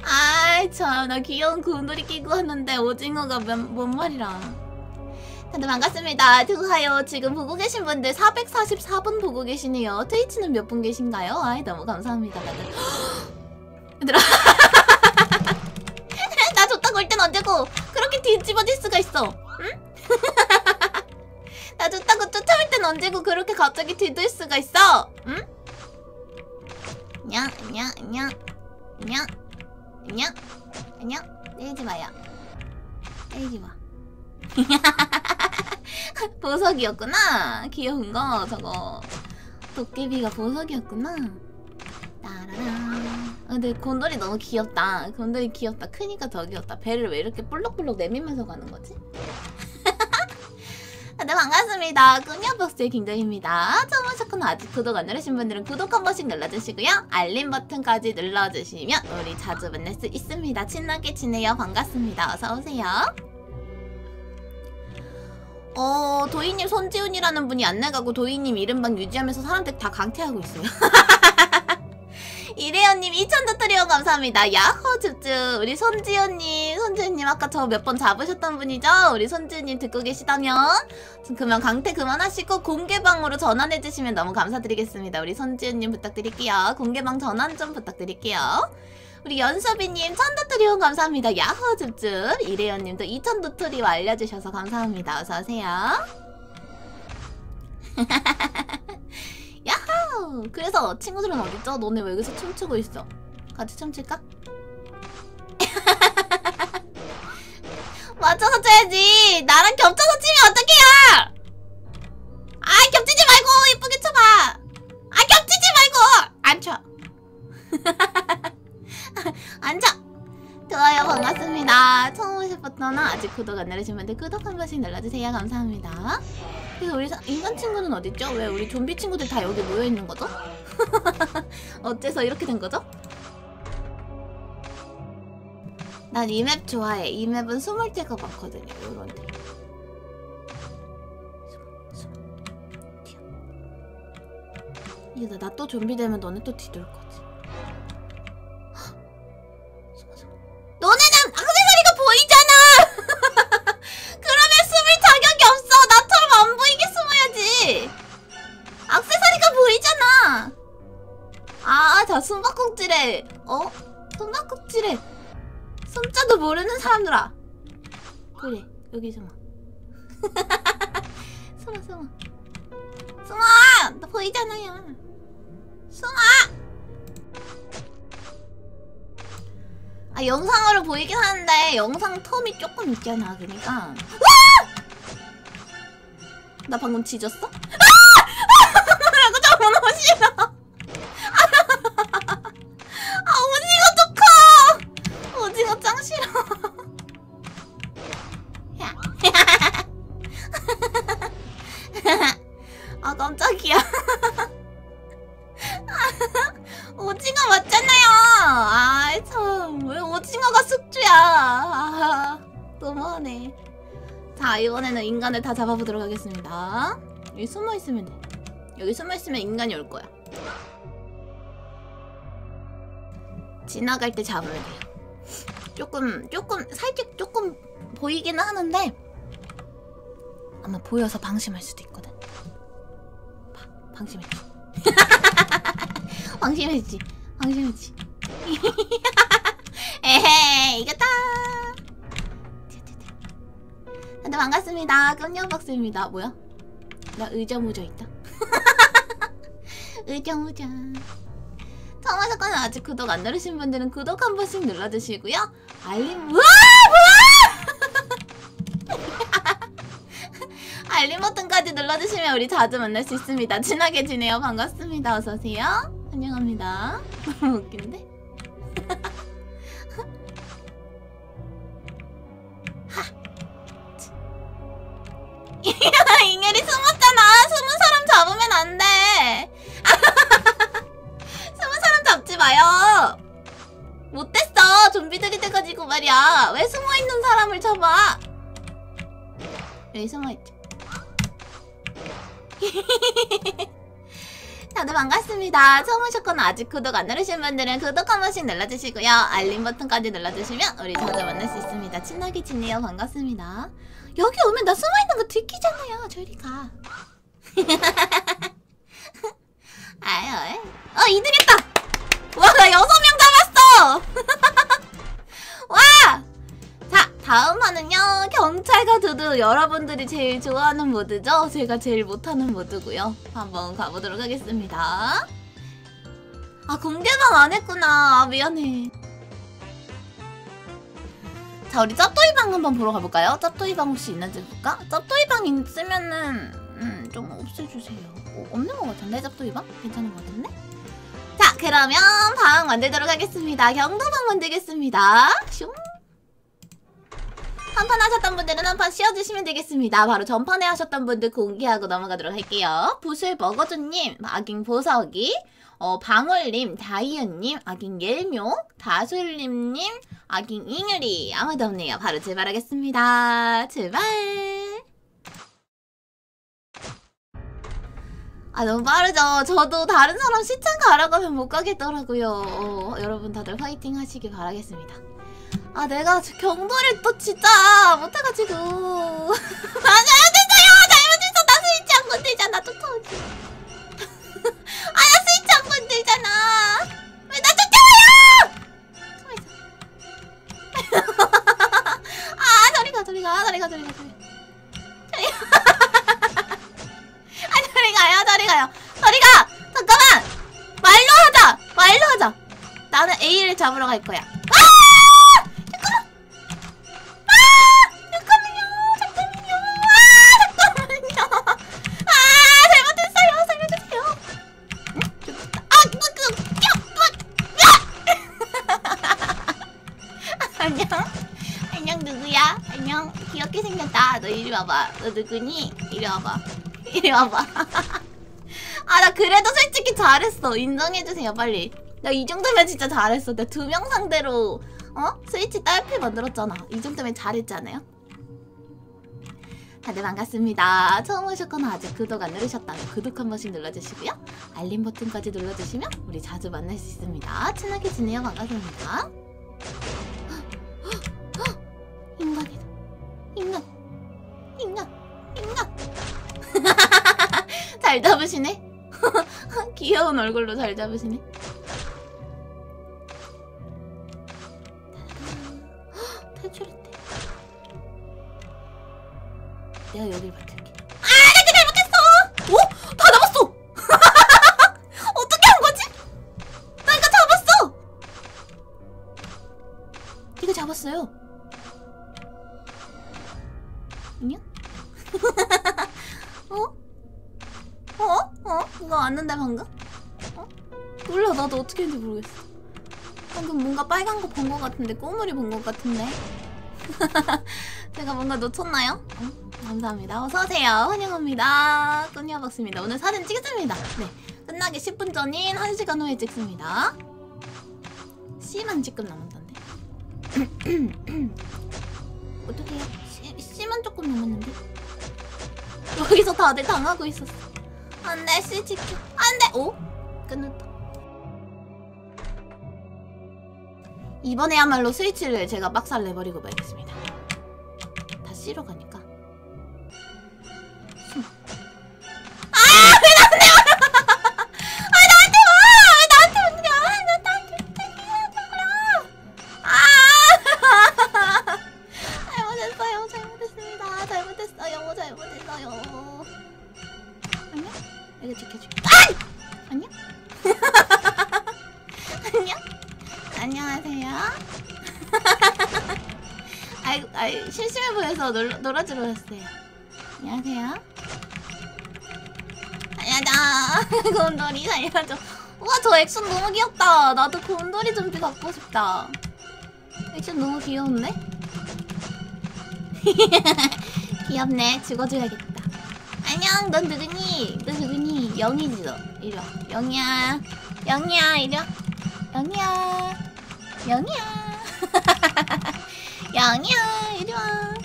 아이 참나 귀여운 군돌이 끼고 왔는데 오징어가 몇, 뭔 말이라. 다들 반갑습니다. 드하요. 지금 보고 계신 분들 444분 보고 계시네요. 트위치는 몇 분 계신가요? 아이 너무 감사합니다 다들. 얘들아. 나 좋다고 할 땐 언제고 그렇게 뒤집어질 수가 있어. 응? 나 좋다고 쫓아올 땐 언제고 그렇게 갑자기 뒤질 수가 있어. 응? 냐, 냐, 냐, 냐, 냐, 냐. 때리지 마요. 때리지 마. 보석이었구나. 귀여운 거 저거. 도깨비가 보석이었구나. 따라라. 아, 근데 곤돌이 너무 귀엽다. 곤돌이 귀엽다. 크니까 더 귀엽다. 배를 왜 이렇게 볼록볼록 내밀면서 가는 거지? 네 반갑습니다. 꾸녀박스의 김정입니다. 처음 오셨거나 아직 구독 안 누르신 분들은 구독 한 번씩 눌러주시고요. 알림 버튼까지 눌러주시면 우리 자주 만날 수 있습니다. 친하게 지내요. 반갑습니다. 어서오세요. 어, 도희님 손지훈이라는 분이 안 나가고 도희님 이름방 유지하면서 사람들 다 강퇴하고 있어요. 이래연님 2천 도토리원 감사합니다. 야호 줍줍 우리 손지훈님 손지훈님 아까 저 몇 번 잡으셨던 분이죠? 우리 손지훈님 듣고 계시다면 좀 그만 강퇴 그만하시고 공개방으로 전환해주시면 너무 감사드리겠습니다. 우리 손지훈님 부탁드릴게요. 공개방 전환 좀 부탁드릴게요. 우리 연수비님 천도토리원 감사합니다. 야호 줍줍 이래연님도 2천 도토리원 알려주셔서 감사합니다. 어서오세요. 야호! 그래서 친구들은 어딨죠? 너네 왜 여기서 춤추고 있어? 같이 춤출까? 맞춰서 쳐야지! 나랑 겹쳐서 치면 어떡해요! 아, 겹치지 말고! 예쁘게 쳐봐! 아, 겹치지 말고! 안 쳐! 안 쳐! 좋아요, 반갑습니다. 처음 오셨거나 아직 구독 안 누르신 분들 구독 한 번씩 눌러주세요. 감사합니다. 그래서 우리 사- 인간 친구는 어딨죠? 왜 우리 좀비 친구들 다 여기 모여 있는 거죠? 어째서 이렇게 된 거죠? 난 이 맵 좋아해. 이 맵은 숨을 데가 많거든요. 요런 데. 이게 나또 좀비 되면 너네 또 뒤돌 거지. 너네는 악세사리가 보이잖아! 그러면 숨을 자격이 없어. 나처럼 안 보이게 숨어야지. 악세사리가 보이잖아. 아, 자 숨바꼭질해. 어? 숨바꼭질해. 숨자도 모르는 사람들아. 그래, 여기 숨어. 숨어, 숨어. 숨어! 나 보이잖아요. 숨어! 아, 영상으로 보이긴 하는데 영상 텀이 조금 있잖아. 그러니까. 나 방금 지졌어? 이거 좀 너무 싫어. 인간을 다 잡아보도록 하겠습니다. 여기 숨어있으면 돼. 여기 숨어있으면 인간이 올 거야. 지나갈 때 잡으면 돼요 조금 조금 살짝 조금 보이기는 하는데 아마 보여서 방심할 수도 있거든. 바, 방심했지. 방심했지. 방심했지. 에헤 이겼다 다들 반갑습니다. 깜냥박스입니다. 뭐야? 나 의자무저 있다. 의자무저. 처음 하셨거나 아직 구독 안 누르신 분들은 구독 한 번씩 눌러주시고요. 알림 우와? 알림 버튼까지 눌러주시면 우리 자주 만날 수 있습니다. 친하게 지내요. 반갑습니다. 어서 오세요. 환영합니다. 웃긴데? 잉엘이 숨었잖아. 숨은 사람 잡으면 안 돼. 숨은 사람 잡지 마요. 못됐어. 좀비들이 돼가지고 말이야. 왜 숨어있는 사람을 잡아? 여기 숨어있죠. 다들 반갑습니다. 처음 오셨거나 아직 구독 안 누르신 분들은 구독 한 번씩 눌러주시고요. 알림 버튼까지 눌러주시면 우리 자주 만날 수 있습니다. 친하게 지내요. 반갑습니다. 여기 오면 나 숨어있는 거 들키잖아요. 저리 가. 아유, 어, 이들했다! 와, 나 여섯 명 잡았어! 와! 자, 다음 화는요, 경찰과 두두 여러분들이 제일 좋아하는 모드죠? 제가 제일 못하는 모드고요. 한번 가보도록 하겠습니다. 아, 공개방 안 했구나. 아, 미안해. 자, 우리 짭도이방 한번 보러 가볼까요? 짭도이방 혹시 있는지 볼까? 짭도이방 있으면은, 음, 좀 없애주세요. 어, 없는 것 같은데, 짭도이방? 괜찮은 것 같은데? 자, 그러면 방 만들도록 하겠습니다. 경도방 만들겠습니다. 슝. 한판 하셨던 분들은 한 판 씌워주시면 되겠습니다. 바로 전판에 하셨던 분들 공개하고 넘어가도록 할게요. 부술 버거주님, 아깅 보석이, 어, 방울님, 다이언님, 아깅 옐묘, 다술님님, 아깅 잉유리. 아무도 없네요. 바로 출발하겠습니다. 출발! 아, 너무 빠르죠? 저도 다른 사람 시청 가라고 하면 못 가겠더라고요. 어, 여러분 다들 화이팅 하시길 바라겠습니다. 아 내가 저 경도를 또 진짜 못해가지고 맞아요 됐어요 잘못했어 나 스위치 안 건들잖아 쫓아오지 아나 스위치 안 건들잖아 저리 아 저리 가요 저리 가요. 저리 가! 잠깐만! 말로 하자! 말로 하자! 나는 A를 잡으러 갈 거야 와봐. 너 누구니? 이리 와봐. 이리 와봐. 아, 나 그래도 솔직히 잘했어. 인정해주세요, 빨리. 나 이 정도면 진짜 잘했어. 나 두 명 상대로 어? 스위치 딸피 만들었잖아. 이 정도면 잘했잖아요. 다들 반갑습니다. 처음 오셨거나 아직 구독 안 누르셨다면 구독 한 번씩 눌러주시고요. 알림 버튼까지 눌러주시면 우리 자주 만날 수 있습니다. 친하게 지내요. 반갑습니다. 얼굴로 잘 잡으시네. 같은데 꼬물이 본거 같은데. 제가 뭔가 놓쳤나요? 응? 감사합니다. 어서오세요. 환영합니다. 꾸녀박스입니다. 오늘 사진 찍습니다. 네. 끝나기 10분 전인 1시간 후에 찍습니다. C만 지금 남았던데. C, C만 조금 남았는데? 여기서 다들 당하고 있었어. 안 돼 C 집중. 안돼. 오? 끝났다 이번에야말로 스위치를 제가 박살 내버리고 말겠습니다. 다 C로 가니까. 놀, 놀아주러 왔어요. 안녕하세요. 안녕하다. 곰돌이 살려줘. 우와, 저 액션 너무 귀엽다. 나도 곰돌이 좀비 갖고 싶다. 액션 너무 귀여운데? 귀엽네. 죽어줘야겠다. 안녕, 넌 누구니? 너 누구니? 영이지, 너. 이리 와. 영이야. 영이야, 이리 와. 영이야. 영이야. 영이야, 이리 와.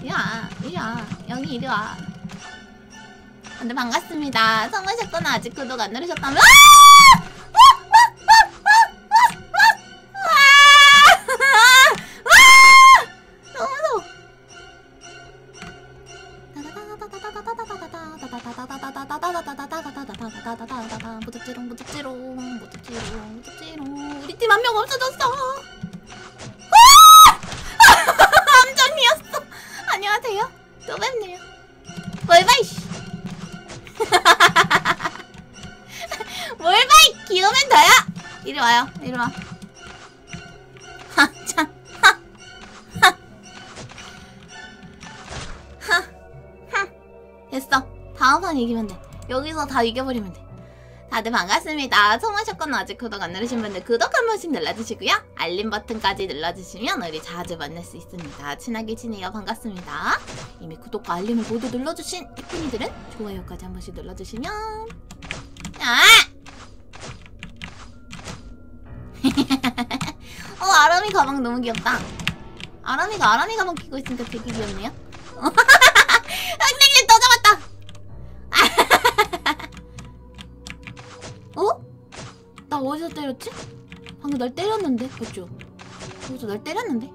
이리 와, 이리 와. 영이 이리 와. 근데 반갑습니다. 성하셨거나 아직 구독 안 누르셨다면 아! 무섭지롱 무섭지롱 무섭지롱 무섭지롱 우리 팀 한 명 없어졌어. 이리 와요. 이리 와. 하 참. 됐어. 다음 판 이기면 돼. 여기서 다 이겨버리면 돼. 다들 반갑습니다. 처음 하셨거나 아직 구독 안 누르신 분들 구독 한 번씩 눌러주시고요. 알림 버튼까지 눌러주시면 우리 자주 만날 수 있습니다. 친하게 지내요. 반갑습니다. 이미 구독과 알림을 모두 눌러주신 이쁜이들은 좋아요까지 한 번씩 눌러주시면 아! 아람이 가방 너무 귀엽다. 아람이가 아람이 가방 끼고 있으니까 되게 귀엽네요. 선생님 또 잡았다. 어? 나 어디서 때렸지? 방금 날 때렸는데 그죠? 어디서 날 때렸는데?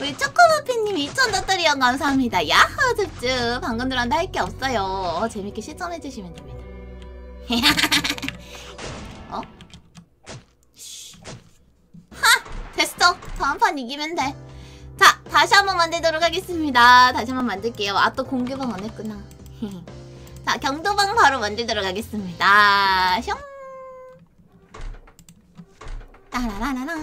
우리 초코머피님 2천 더트리온 감사합니다. 야호 줍줍 방금 들었는데 할게 없어요. 어, 재밌게 시청해주시면 됩니다. 판 이기면 돼. 자, 다시 한번 만들도록 하겠습니다. 다시 한번 만들게요. 아, 또 공개방 안 했구나. 자, 경도방 바로 만들도록 하겠습니다. 슝! 따라라라라.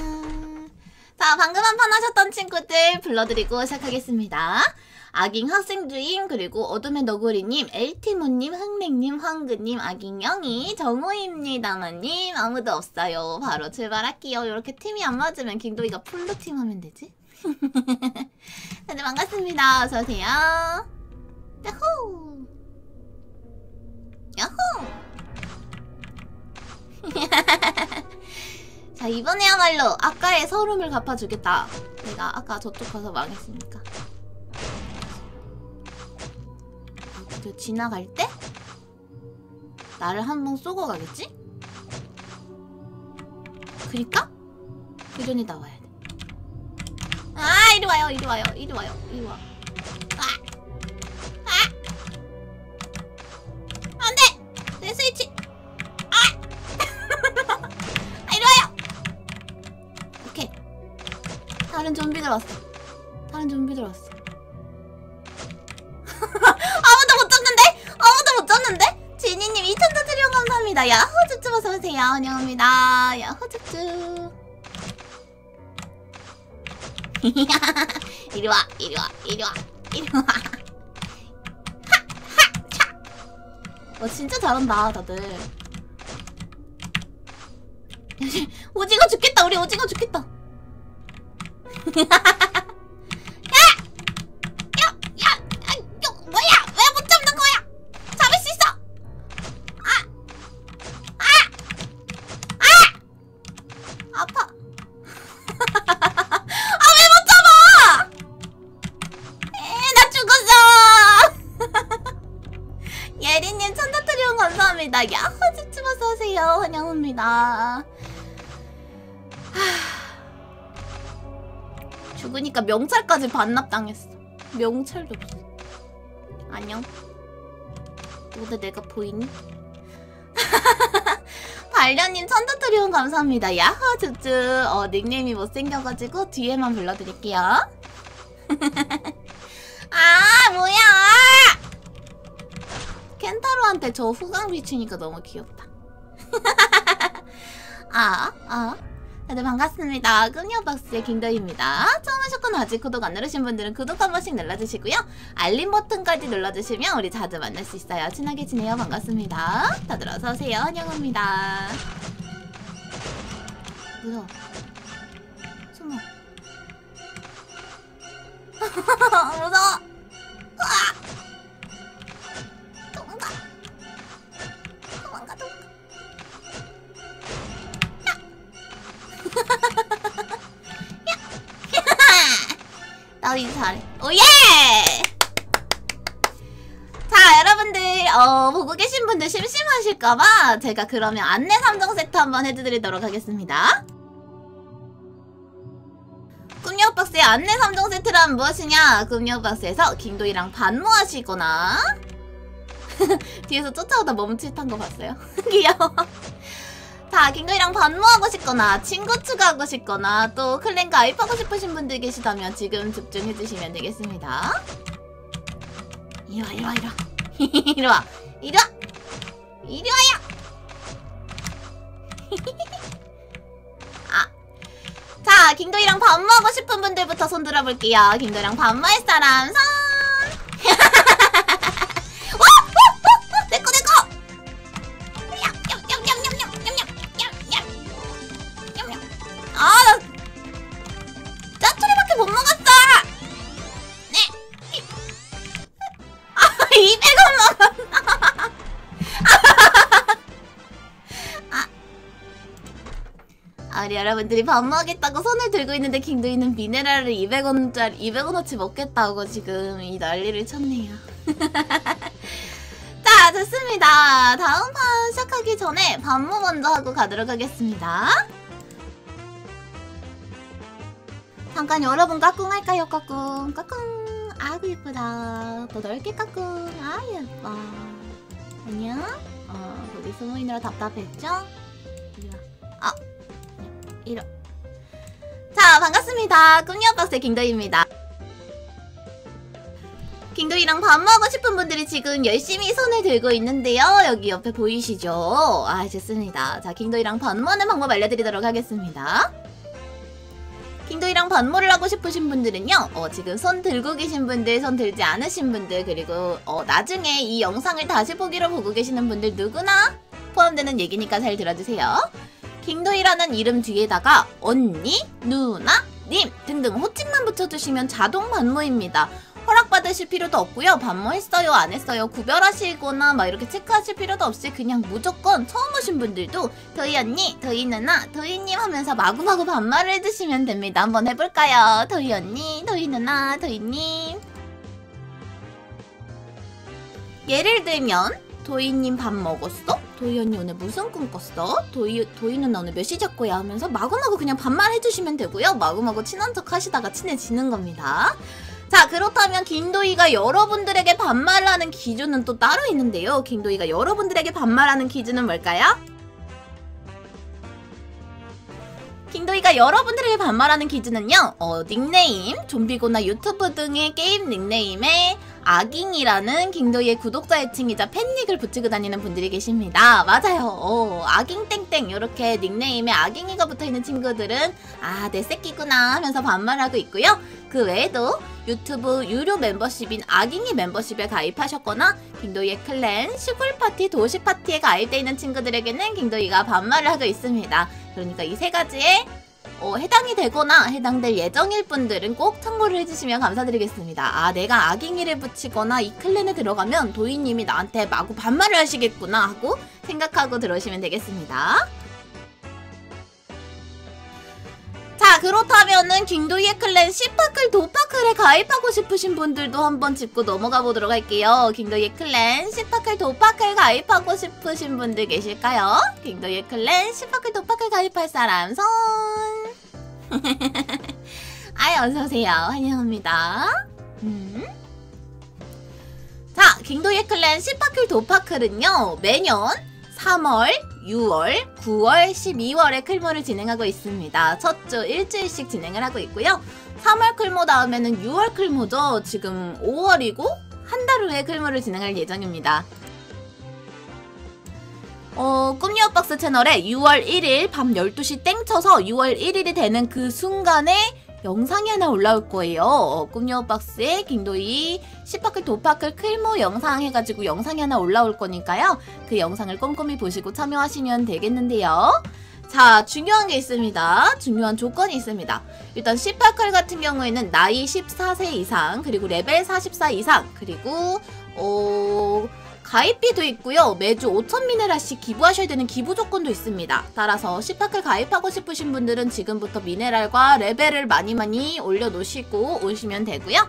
자, 방금 한 판 하셨던 친구들 불러드리고 시작하겠습니다. 아깅 학생주임, 그리고 어둠의 너구리님, 엘티모님, 흥랭님, 황그님, 아깅영이, 정우입니다마님, 아무도 없어요. 바로 출발할게요. 이렇게 팀이 안 맞으면 킹도이가 풀로팀 하면 되지? 다들 반갑습니다. 어서오세요. 야호! 야호! 자, 이번에야말로 아까의 서름을 갚아주겠다. 내가 아까 저쪽 가서 망했으니까. 저 지나갈 때? 나를 한 번 쏘고 가겠지? 그니까? 그 전에 나와야 돼. 아, 이리 와요, 이리 와요, 이리 와요, 이리 와. 아! 아! 안 돼! 내 스위치! 아! 아, 이리 와요! 오케이. 다른 좀비들 왔어. 다른 좀비들 왔어. 드리온 감사합니다. 야호 쭈쭈 어서오세요. 환영합니다. 야호 쭈쭈. 이리 와, 이리 와, 이리 와, 이리 와. 하, 하, 차. 어, 진짜 잘한다, 다들. 오징어 죽겠다, 우리 오징어 죽겠다. 야! 야! 야! 아, 요, 뭐야! 하... 죽으니까 명찰까지 반납당했어. 명찰도 없어. 안녕. 너네 내가 보이니? 발련님 천도트리온 감사합니다. 야호 쭈쭈. 어 닉네임이 못생겨가지고 뒤에만 불러드릴게요. 아 뭐야? 켄타로한테 저 후광 비치니까 너무 귀엽다. 아 아. 다들 반갑습니다. 끈녀박스의 김도희입니다. 처음 하셨거나 아직 구독 안 누르신 분들은 구독 한 번씩 눌러주시고요. 알림 버튼까지 눌러주시면 우리 자주 만날 수 있어요. 친하게 지내요. 반갑습니다. 다들 어서오세요. 환영합니다. 무서워. 숨어. 무서워. 으아! 나 잘해. 오예! 자, 여러분. 여러분들 어, 보고 계신 분들 심심하실까봐 제가 그러면 안내 3종 세트 한번 해드리도록 하겠습니다. 꿈녀박스의 안내 3종 세트란 무엇이냐? 꿈녀박스에서 김도희랑 반모하시거나 뒤에서 쫓아오다 멈칫한 거 봤어요? 귀여워. 자, 김도희랑 반모하고 싶거나 친구 추가하고 싶거나 또 클랜 가입하고 싶으신 분들 계시다면 지금 집중해주시면 되겠습니다. 이리 와, 이리 와, 이리 와. 이리 와, 이리 와. 이리 와요. 아. 자, 김도희랑 반모하고 싶은 분들부터 손 들어볼게요. 김도희랑 반모할 사람 손. 여러분들이 밥 먹겠다고 손을 들고 있는데 킹도이는 미네랄을 200원짜리 200원어치 먹겠다고 지금 이 난리를 쳤네요. 자, 됐습니다. 다음 판 시작하기 전에 반모 먼저 하고 가도록 하겠습니다. 잠깐 여러분 까꿍 할까요, 까꿍? 까꿍. 아구 예쁘다. 더 넓게 까꿍. 아, 예뻐. 안녕? 어, 거기 숨어 있느라 답답했죠? 이리 와. 아, 와. 자, 반갑습니다. 꿈녀박스의 김도희입니다. 킹도이랑 밥 먹고 싶은 분들이 지금 열심히 손을 들고 있는데요. 여기 옆에 보이시죠? 아, 좋습니다. 자, 킹도이랑 반모하는 방법 알려드리도록 하겠습니다. 킹도이랑 반모를 하고 싶으신 분들은요, 어, 지금 손 들고 계신 분들, 손 들지 않으신 분들, 그리고 어, 나중에 이 영상을 다시 보기로 보고 계시는 분들 누구나 포함되는 얘기니까 잘 들어주세요. 킹도이라는 이름 뒤에다가 언니, 누나, 님 등등 호칭만 붙여주시면 자동 반모입니다. 허락받으실 필요도 없고요. 반모했어요, 안 했어요, 구별하시거나 막 이렇게 체크하실 필요도 없이 그냥 무조건 처음 오신 분들도 더희 언니, 더희 누나, 더희님 하면서 마구마구 반말을 해주시면 됩니다. 한번 해볼까요? 더희 언니, 더희 누나, 더희님. 예를 들면 도희님 밥 먹었어? 도희 언니 오늘 무슨 꿈 꿨어? 도희, 도희 누나 오늘 몇 시 잡고야 하면서 마구마구 그냥 반말 해주시면 되고요. 마구마구 친한 척 하시다가 친해지는 겁니다. 자 그렇다면 김도희가 여러분들에게 반말하는 기준은 또 따로 있는데요. 김도희가 여러분들에게 반말하는 기준은 뭘까요? 킹도이가 여러분들에게 반말하는 기준은요, 어, 닉네임, 좀비고나 유튜브 등의 게임 닉네임에 아깅이라는 킹도이의 구독자 애칭이자 팬닉을 붙이고 다니는 분들이 계십니다. 맞아요. 어, 아깅땡땡 이렇게 닉네임에 아깅이가 붙어있는 친구들은 아, 내 새끼구나 하면서 반말하고 있고요. 그 외에도 유튜브 유료 멤버십인 아깅이 멤버십에 가입하셨거나 킹도이의 클랜, 시골 파티, 도시 파티에 가입되어 있는 친구들에게는 킹도이가 반말을 하고 있습니다. 그러니까 이 세 가지에 어, 해당이 되거나 해당될 예정일 분들은 꼭 참고를 해주시면 감사드리겠습니다. 아, 내가 아깅이를 붙이거나 이 클랜에 들어가면 도이님이 나한테 마구 반말을 하시겠구나 하고 생각하고 들어오시면 되겠습니다. 자, 그렇다면은 김도희의 클랜 시파클 도파클에 가입하고 싶으신 분들도 한번 짚고 넘어가 보도록 할게요. 김도희의 클랜 시파클 도파클 가입하고 싶으신 분들 계실까요? 김도희의 클랜 시파클 도파클 가입할 사람 손. 아이 어서오세요. 환영합니다. 음. 자, 김도희의 클랜 시파클 도파클은요, 매년 3월, 6월, 9월, 12월에 클모를 진행하고 있습니다. 첫 주 일주일씩 진행을 하고 있고요. 3월 클모 다음에는 6월 클모죠. 지금 5월이고 한 달 후에 클모를 진행할 예정입니다. 어, 꿈니어박스 채널에 6월 1일 밤 12시 땡 쳐서 6월 1일이 되는 그 순간에 영상이 하나 올라올 거예요. 어, 꿈녀박스에 김도희 시파클 도파클 클모 영상 해가지고 영상이 하나 올라올 거니까요. 그 영상을 꼼꼼히 보시고 참여하시면 되겠는데요. 자, 중요한 게 있습니다. 중요한 조건이 있습니다. 일단 시파클 같은 경우에는 나이 14세 이상, 그리고 레벨 44 이상, 그리고 어... 가입비도 있고요. 매주 5천 미네랄씩 기부하셔야 되는 기부 조건도 있습니다. 따라서 시파클 가입하고 싶으신 분들은 지금부터 미네랄과 레벨을 많이 많이 올려놓으시고 오시면 되고요.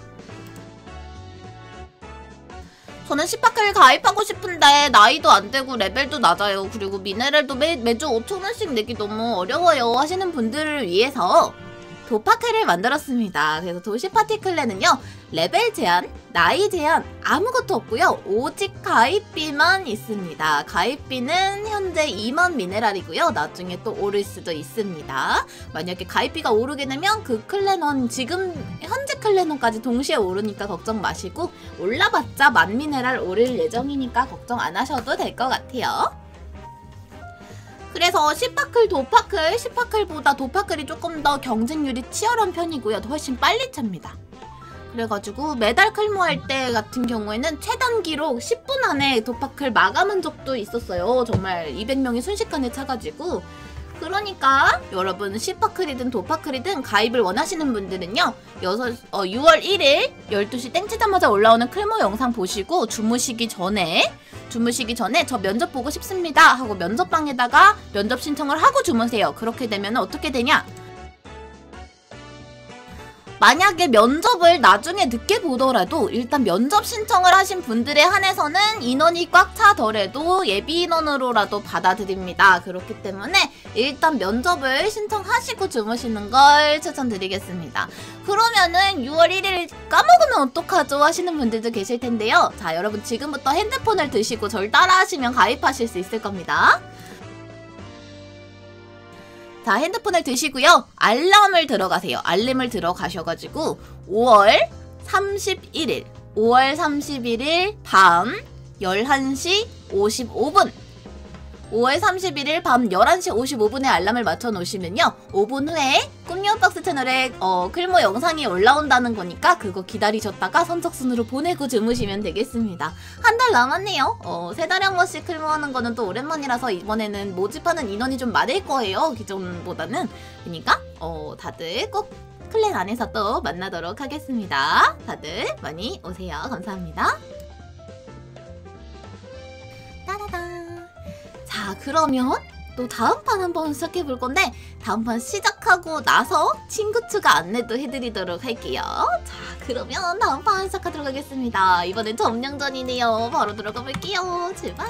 저는 시파클을 가입하고 싶은데 나이도 안 되고 레벨도 낮아요. 그리고 미네랄도 매, 매주 5천원씩 내기 너무 어려워요 하시는 분들을 위해서 도파클을 만들었습니다. 그래서 도시 파티 클랜은요. 레벨 제한, 나이 제한 아무것도 없고요. 오직 가입비만 있습니다. 가입비는 현재 2만 미네랄이고요. 나중에 또 오를 수도 있습니다. 만약에 가입비가 오르게 되면 그 클랜원 지금 현재 클랜원까지 동시에 오르니까 걱정 마시고 올라봤자 만 미네랄 오를 예정이니까 걱정 안 하셔도 될 것 같아요. 그래서 10파클, 도파클, 10파클보다 도파클이 조금 더 경쟁률이 치열한 편이고요. 훨씬 빨리 찹니다. 그래가지고 메달 클모 할 때 같은 경우에는 최단 기록 10분 안에 도파클 마감한 적도 있었어요. 정말 200명이 순식간에 차가지고. 그러니까 여러분 10파클이든 도파클이든 가입을 원하시는 분들은요. 6, 어, 6월 1일 12시 땡치자마자 올라오는 클모 영상 보시고 주무시기 전에 주무시기 전에 저 면접 보고 싶습니다 하고 면접방에다가 면접 신청을 하고 주무세요. 그렇게 되면 어떻게 되냐? 만약에 면접을 나중에 늦게 보더라도 일단 면접 신청을 하신 분들에 한해서는 인원이 꽉 차더라도 예비 인원으로라도 받아들입니다. 그렇기 때문에 일단 면접을 신청하시고 주무시는 걸 추천드리겠습니다. 그러면은 6월 1일 까먹으면 어떡하죠 하시는 분들도 계실 텐데요. 자, 여러분 지금부터 핸드폰을 드시고 절 따라하시면 가입하실 수 있을 겁니다. 자, 핸드폰을 드시고요. 알람을 들어가세요. 알림을 들어가셔가지고 5월 31일, 5월 31일 밤 11시 55분 5월 31일 밤 11시 55분에 알람을 맞춰 놓으시면요. 5분 후에 꿈녀박스 채널에 어, 클모 영상이 올라온다는 거니까 그거 기다리셨다가 선착순으로 보내고 주무시면 되겠습니다. 한 달 남았네요. 어, 세 달에 한 번씩 클모 하는 거는 또 오랜만이라서 이번에는 모집하는 인원이 좀 많을 거예요. 기존보다는. 그러니까 어, 다들 꼭 클랜 안에서 또 만나도록 하겠습니다. 다들 많이 오세요. 감사합니다. 따라단. 자, 그러면 또 다음 판 한번 시작해 볼 건데 다음 판 시작하고 나서 친구 추가 안내도 해드리도록 할게요. 자, 그러면 다음 판 시작하도록 하겠습니다. 이번엔 점령전이네요. 바로 들어가 볼게요. 제발.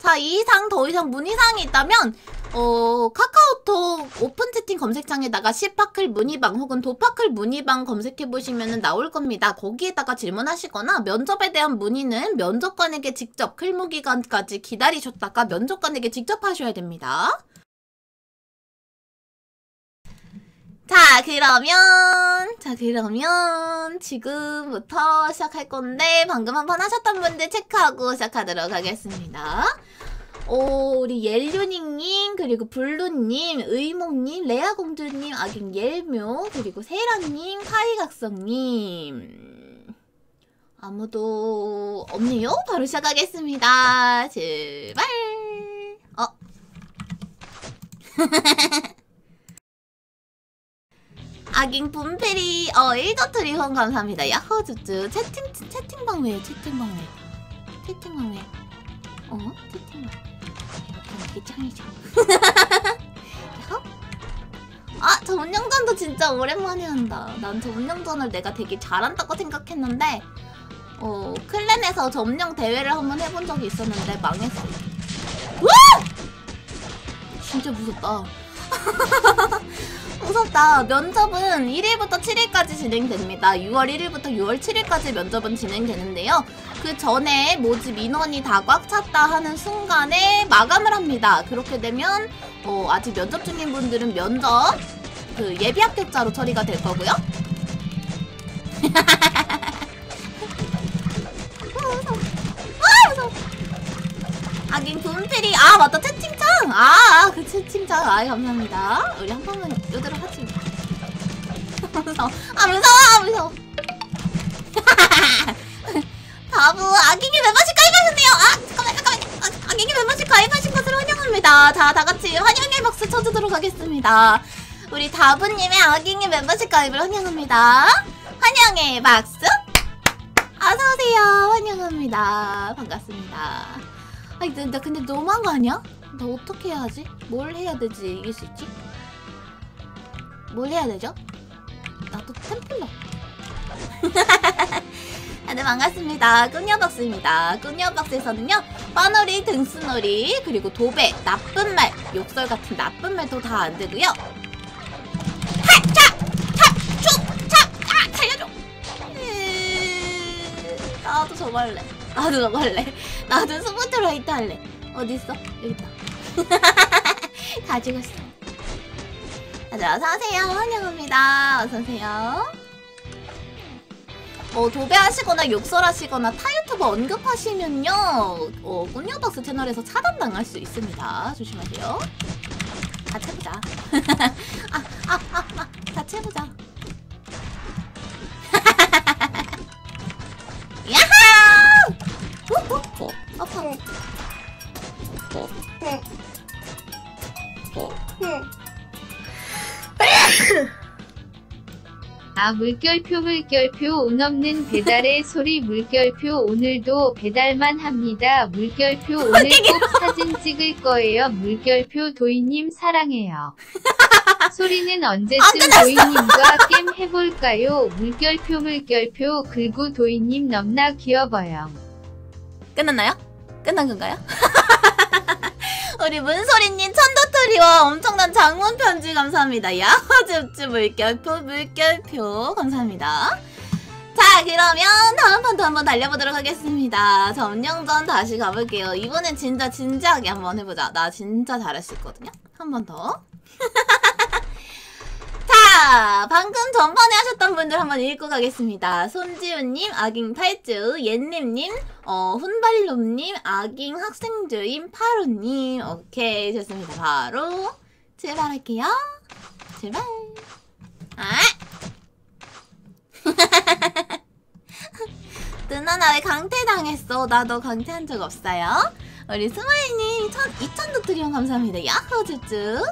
자, 이 이상 더 이상 문의사항이 있다면 어, 카카오톡 오픈 채팅 검색창에다가 시파클 문의방 혹은 도파클 문의방 검색해보시면 나올 겁니다. 거기에다가 질문하시거나 면접에 대한 문의는 면접관에게 직접 클무기간까지 기다리셨다가 면접관에게 직접 하셔야 됩니다. 자, 그러면, 자, 그러면, 지금부터 시작할 건데, 방금 한 번 하셨던 분들 체크하고 시작하도록 하겠습니다. 오, 우리 옐류닝님, 그리고 블루님, 의목님, 레아공주님, 아긴 옐묘, 그리고 세라님, 카이각성님. 아무도 없네요? 바로 시작하겠습니다. 제발. 어. 아깅 분페리, 어, 1도토리 후원 감사합니다. 야호, 쭈쭈. 채팅, 채팅방 왜, 채팅방 왜. 채팅방 왜. 어? 채팅방. 이렇게 짱이죠. 아, 점령전도 진짜 오랜만에 한다. 난 점령전을 내가 되게 잘한다고 생각했는데, 어, 클랜에서 점령 대회를 한번 해본 적이 있었는데 망했어. 와! 진짜 무섭다. 무섭다. 면접은 1일부터 7일까지 진행됩니다. 6월 1일부터 6월 7일까지 면접은 진행되는데요. 그 전에 모집 인원이 다 꽉 찼다 하는 순간에 마감을 합니다. 그렇게 되면 어, 아직 면접 중인 분들은 면접 그 예비 합격자로 처리가 될 거고요. 아긴 분필이. 아 맞다. 채팅창. 아 그 채팅창. 아 감사합니다. 우리 한 번만 이대로 하지 무서워 아 무서워. 아 무서워. 바보. 아깅이 멤버십 가입하셨네요. 아 잠깐만 잠깐만. 아, 아깅이 멤버십 가입하신 것을 환영합니다. 자 다같이 환영의 박수 쳐주도록 하겠습니다. 우리 다부님의 아깅이 멤버십 가입을 환영합니다. 환영의 박수. 어서오세요. 환영합니다. 반갑습니다 아니 근데, 근데 너무한 거 아니야? 나 어떻게 해야 하지? 뭘 해야 되지 이길 수 있지? 뭘 해야 되죠? 나도 템플러 다들 반갑습니다. 끈녀박스입니다. 끈녀박스에서는요, 빠놀이, 등수놀이, 그리고 도배, 나쁜 말, 욕설 같은 나쁜 말도 다 안 되고요. 아! 으, 나도 저거 할래. 나도 저거 할래. 나도 스포트라이트 할래. 어딨어? 여기 있다. 다 죽었어. 다들 어서오세요. 환영합니다. 어서오세요. 어, 도배하시거나 욕설하시거나 타유튜버 언급하시면요, 어, 꾼녀박스 채널에서 차단당할 수 있습니다. 조심하세요. 같이 해보자. 아, 아, 아, 아, 같이 해보자. 아 물결표 물결표 운 없는 배달의 소리 물결표 오늘도 배달만 합니다. 물결표 오늘 꼭 사진 찍을 거예요. 물결표 도희님 사랑해요. 소리는 언제쯤 도희님과 게임 해볼까요? 물결표 물결표 글구 도희님 넘나 귀여워요. 끝났나요? 끝난 건가요? 우리 문소리님 천도토리와 엄청난 장문 편지 감사합니다. 야호즙즙 물결표 물결표 감사합니다. 자 그러면 다음 판도 한번 달려보도록 하겠습니다. 점령전 다시 가볼게요. 이번엔 진짜 진지하게 한번 해보자. 나 진짜 있거든요. 한 번 더. 자, 방금 전번에 하셨던 분들 한번 읽고 가겠습니다. 손지훈님, 아깅 탈주, 옌님님, 어, 훈발놈님, 아깅 학생주임, 파루님. 오케이, 좋습니다. 바로 출발할게요. 출발. 아! 누나 왜 강퇴당했어? 나너 강퇴한 적 없어요? 우리 스마일님 2,000도 트리온 감사합니다. 야호 쭈쭈.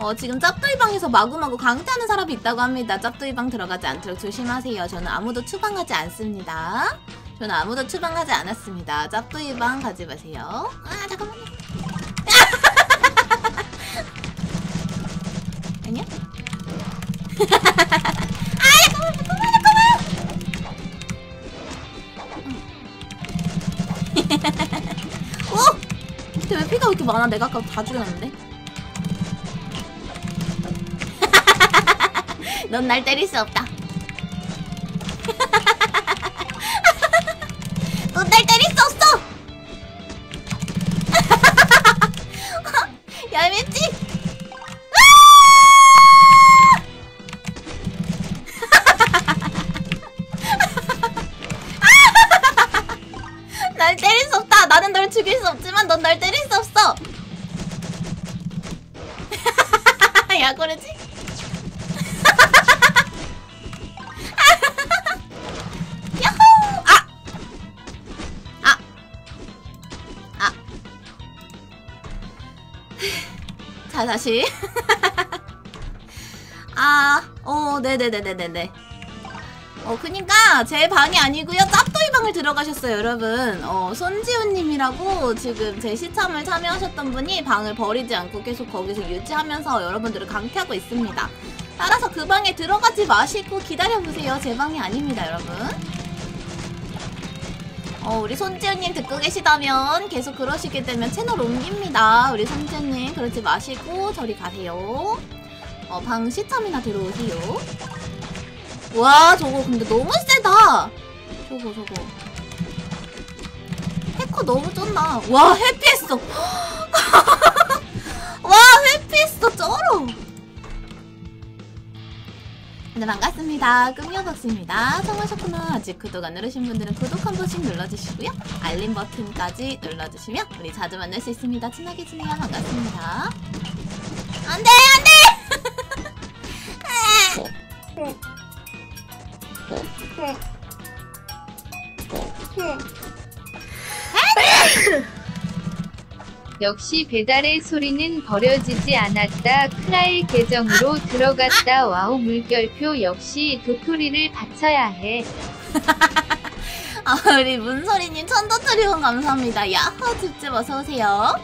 어, 지금 짭도이방에서 마구마구 강퇴하는 사람이 있다고 합니다. 짭도이방 들어가지 않도록 조심하세요. 저는 아무도 추방하지 않습니다. 저는 아무도 추방하지 않았습니다. 짭도이방 가지 마세요. 아, 잠깐만요. 아니야? 아! 어? 왜 피가 왜 이렇게 많아? 내가 아까 다 죽였는데? 넌 날 때릴 수 없다. 넌 날 때릴 수 없어. 얄밉지? 날 때릴 수 없다. 나는 널 죽일 수 없지만 넌 날 때릴 수 없어. 야 그러지? 자, 다시. 아, 어, 네네네네네네. 어, 그니까, 제 방이 아니고요 짭도이 방을 들어가셨어요, 여러분. 어, 손지훈님이라고 지금 제 시참을 참여하셨던 분이 방을 버리지 않고 계속 거기서 유지하면서 여러분들을 강퇴하고 있습니다. 따라서 그 방에 들어가지 마시고 기다려보세요. 제 방이 아닙니다, 여러분. 어, 우리 손지연님 듣고 계시다면 계속 그러시게 되면 채널 옮깁니다. 우리 손지연님 그러지 마시고 저리 가세요. 어, 방 시참이나 들어오세요. 와, 저거 근데 너무 세다. 저거, 저거. 해커 너무 쩐다. 와, 회피했어. 와, 회피했어. 네 반갑습니다. 끔녀박스입니다. 처음 하셨구나. 아직 구독 안 누르신 분들은 구독 한 번씩 눌러주시고요. 알림 버튼까지 눌러주시면 우리 자주 만날 수 있습니다. 친하게 지내요. 반갑습니다. 안돼 안돼. 역시 배달의 소리는 버려지지 않았다. 크라일 계정으로 들어갔다. 와우 물결표 역시 도토리를 바쳐야 해. 아, 우리 문소리님 천도토리 후원 감사합니다. 야호 집집 어서오세요.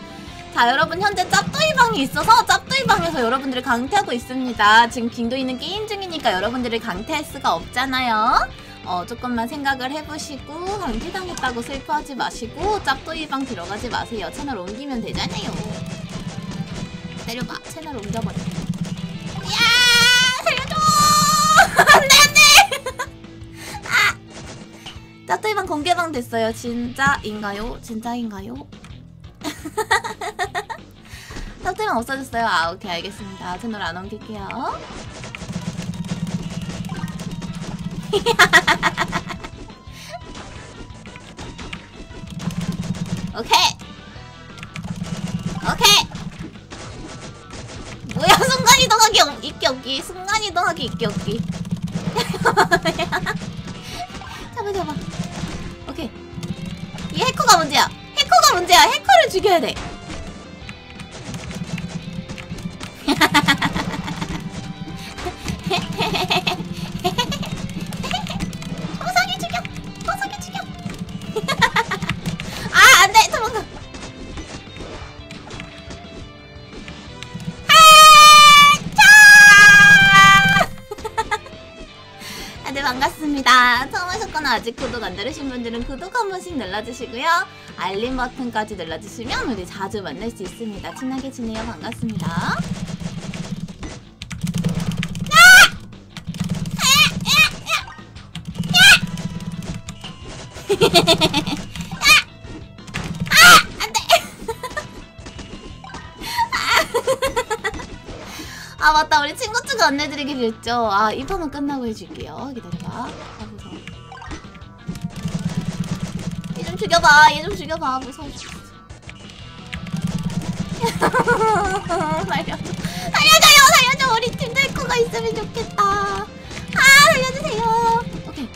자, 여러분 현재 짭도이방이 있어서 짭도이방에서 여러분들을 강퇴하고 있습니다. 지금 킹도이는 게임 중이니까 여러분들을 강퇴할 수가 없잖아요. 어, 조금만 생각을 해보시고 강퇴당했다고 슬퍼하지 마시고 짭도이방 들어가지 마세요. 채널 옮기면 되잖아요. 때려봐. 채널 옮겨버려. 야 살려줘! 안돼 안돼! 아! 짭도이방 공개방 됐어요. 진짜인가요? 진짜인가요? 짭도이방 없어졌어요. 아 오케이 알겠습니다. 채널 안 옮길게요. 오케이. 오케이. 뭐야 순간 이동하기 없- 있기 없기. 순간 이동하기 있기 없기. 잡아 잡아. 오케이. 이 해커가 문제야. 해커가 문제야. 해커를 죽여야 돼. 아직 구독 안 누르신 분들은 구독 한 번씩 눌러주시고요. 알림 버튼까지 눌러주시면 우리 자주 만날 수 있습니다. 친하게 지내요. 반갑습니다. 아 맞다 우리 친구ச்சு가 안내드리기로 했죠 아이 판은 끝나고 해줄게요 기다려봐 좀 죽여봐 얘 좀 죽여봐 무서워. 살려줘요 살려줘. 우리 팀도 해커가 있으면 좋겠다. 아 살려주세요. 오케이.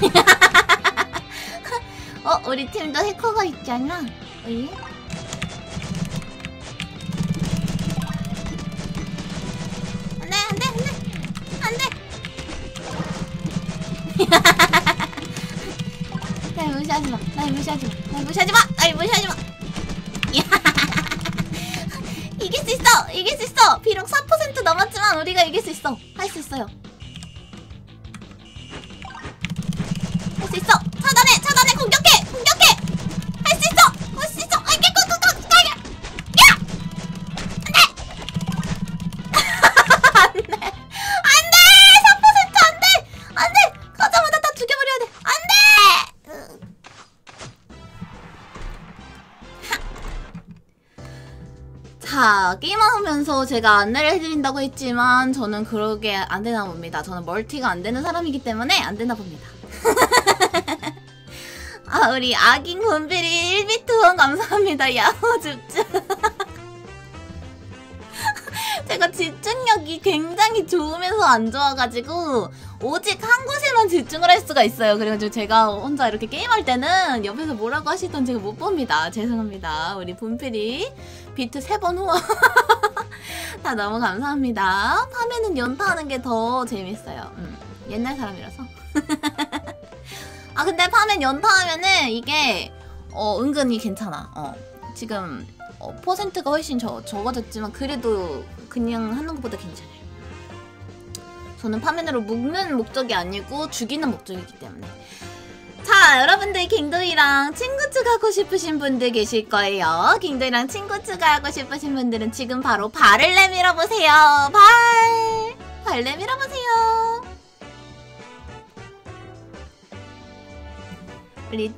어 우리 팀도 해커가 있잖아 왜? 무시하지 마. 날 무시하지 마. 날 무시하지 마. 이길 수 있어. 이길 수 있어. 비록 4% 넘었지만 우리가 이길 수 있어. 할 수 있어요. 자, 게임하면서 제가 안내를 해드린다고 했지만 저는 그러게 안 되나 봅니다. 저는 멀티가 안 되는 사람이기 때문에 안 되나 봅니다. 아, 우리 아깅 분필이 1비트 후원 감사합니다. 야호 줍줍. 제가 집중력이 굉장히 좋으면서 안 좋아가지고 오직 한 곳에만 집중을 할 수가 있어요. 그래가지고 제가 혼자 이렇게 게임할 때는 옆에서 뭐라고 하시던 제가 못 봅니다. 죄송합니다. 우리 분필이 비트 세 번 후원 다 너무 감사합니다. 밤에는 연타하는 게 더 재밌어요. 음, 옛날 사람이라서. 아 근데 밤엔 연타하면은 이게 어 은근히 괜찮아. 어 지금 어, 퍼센트가 훨씬 적, 적어졌지만 그래도 그냥 하는 것보다 괜찮아요. 저는 파면으로 묶는 목적이 아니고 죽이는 목적이기 때문에. 자, 여러분들 갱도이랑 친구 추가하고 싶으신 분들 계실 거예요. 갱도이랑 친구 추가하고 싶으신 분들은 지금 바로 발을 내밀어 보세요. 발! 발 내밀어 보세요. 우리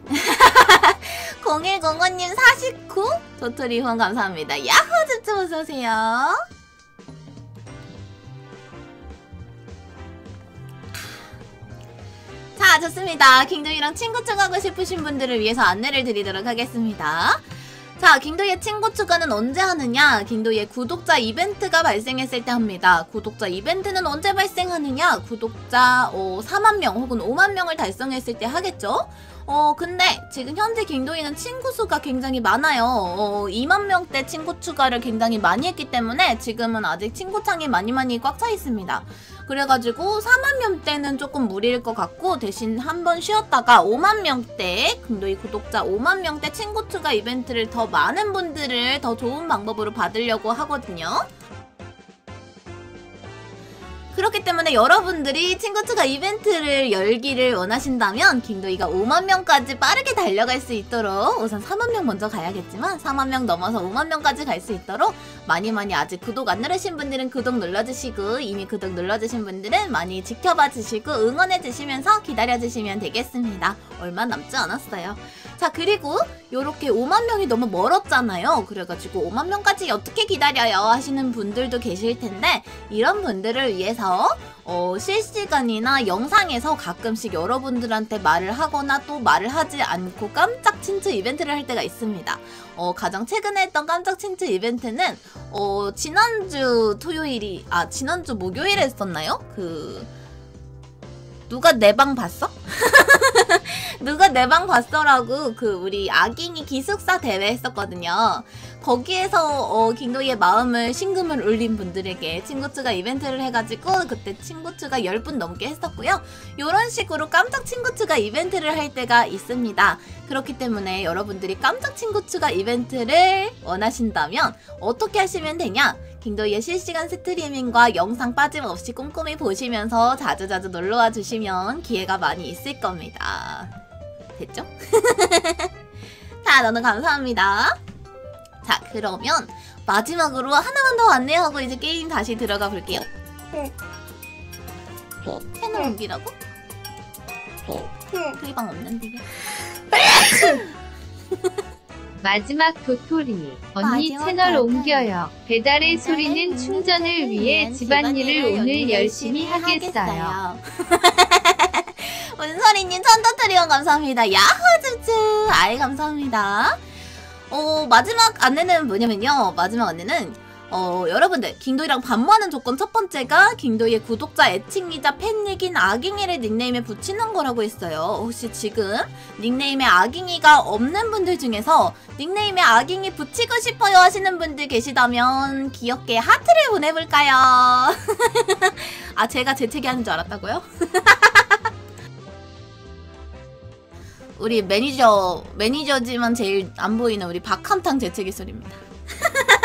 0105님 49 도토리 후원 감사합니다. 야호 줍줍 어서오세요. 자 좋습니다. 킹도이랑 친구 추가하고 싶으신 분들을 위해서 안내를 드리도록 하겠습니다. 자, 킹도이의 친구 추가는 언제 하느냐? 킹도이의 구독자 이벤트가 발생했을 때 합니다. 구독자 이벤트는 언제 발생하느냐? 구독자 어, 4만 명 혹은 5만 명을 달성했을 때 하겠죠? 어, 근데 지금 현재 킹도이는 친구 수가 굉장히 많아요. 어, 2만 명대 친구 추가를 굉장히 많이 했기 때문에 지금은 아직 친구 창이 많이 많이 꽉 차 있습니다. 그래가지고 4만 명대는 조금 무리일 것 같고 대신 한 번 쉬었다가 5만 명대 금도이 구독자 5만 명대 친구 추가 이벤트를 더 많은 분들을 더 좋은 방법으로 받으려고 하거든요. 그렇기 때문에 여러분들이 친구추가 이벤트를 열기를 원하신다면 킹도이가 5만 명까지 빠르게 달려갈 수 있도록 우선 4만 명 먼저 가야겠지만 4만 명 넘어서 5만 명까지 갈 수 있도록 많이 많이 아직 구독 안 누르신 분들은 구독 눌러주시고 이미 구독 눌러주신 분들은 많이 지켜봐 주시고 응원해 주시면서 기다려 주시면 되겠습니다. 얼마 남지 않았어요. 자 그리고 요렇게 5만 명이 너무 멀었잖아요. 그래가지고 5만 명까지 어떻게 기다려요 하시는 분들도 계실 텐데 이런 분들을 위해서 어, 실시간이나 영상에서 가끔씩 여러분들한테 말을 하거나 또 말을 하지 않고 깜짝 친추 이벤트를 할 때가 있습니다. 어, 가장 최근에 했던 깜짝 친추 이벤트는 어, 지난주 토요일이 아 지난주 목요일에 했었나요? 그 누가 내 방 봤어? 누가 내 방 봤어라고 그 우리 아깅이 기숙사 대회 했었거든요. 거기에서 어, 김도희의 마음을 신금을 울린 분들에게 친구추가 이벤트를 해가지고 그때 친구추가 10분 넘게 했었고요. 이런 식으로 깜짝 친구추가 이벤트를 할 때가 있습니다. 그렇기 때문에 여러분들이 깜짝 친구추가 이벤트를 원하신다면 어떻게 하시면 되냐? 킹도이의 실시간 스트리밍과 영상 빠짐없이 꼼꼼히 보시면서 자주자주 놀러와 주시면 기회가 많이 있을 겁니다. 됐죠? 자, 너무 감사합니다. 자, 그러면 마지막으로 하나만 더 안내하고 이제 게임 다시 들어가 볼게요. 채널 옮기라고? 클리방 없는데. 마지막 도토리 언니 마지막 채널 도토리. 옮겨요. 배달의 소리는 충전을 위해 집안일을 오늘 열심히 하겠어요. 은설이님 천더트리온 감사합니다. 야호 쭈쭈 아이 감사합니다. 어 마지막 안내는 뭐냐면요. 마지막 안내는 어 여러분들 킹도이랑 반모하는 조건 첫 번째가 킹도이의 구독자 애칭이자 팬닉인 아깅이를 닉네임에 붙이는 거라고 했어요. 혹시 지금 닉네임에 아깅이가 없는 분들 중에서 닉네임에 아깅이 붙이고 싶어요 하시는 분들 계시다면 귀엽게 하트를 보내볼까요? 아 제가 재채기 하는 줄 알았다고요? 우리 매니저 매니저지만 제일 안 보이는 우리 박한탕 재채기 소리입니다.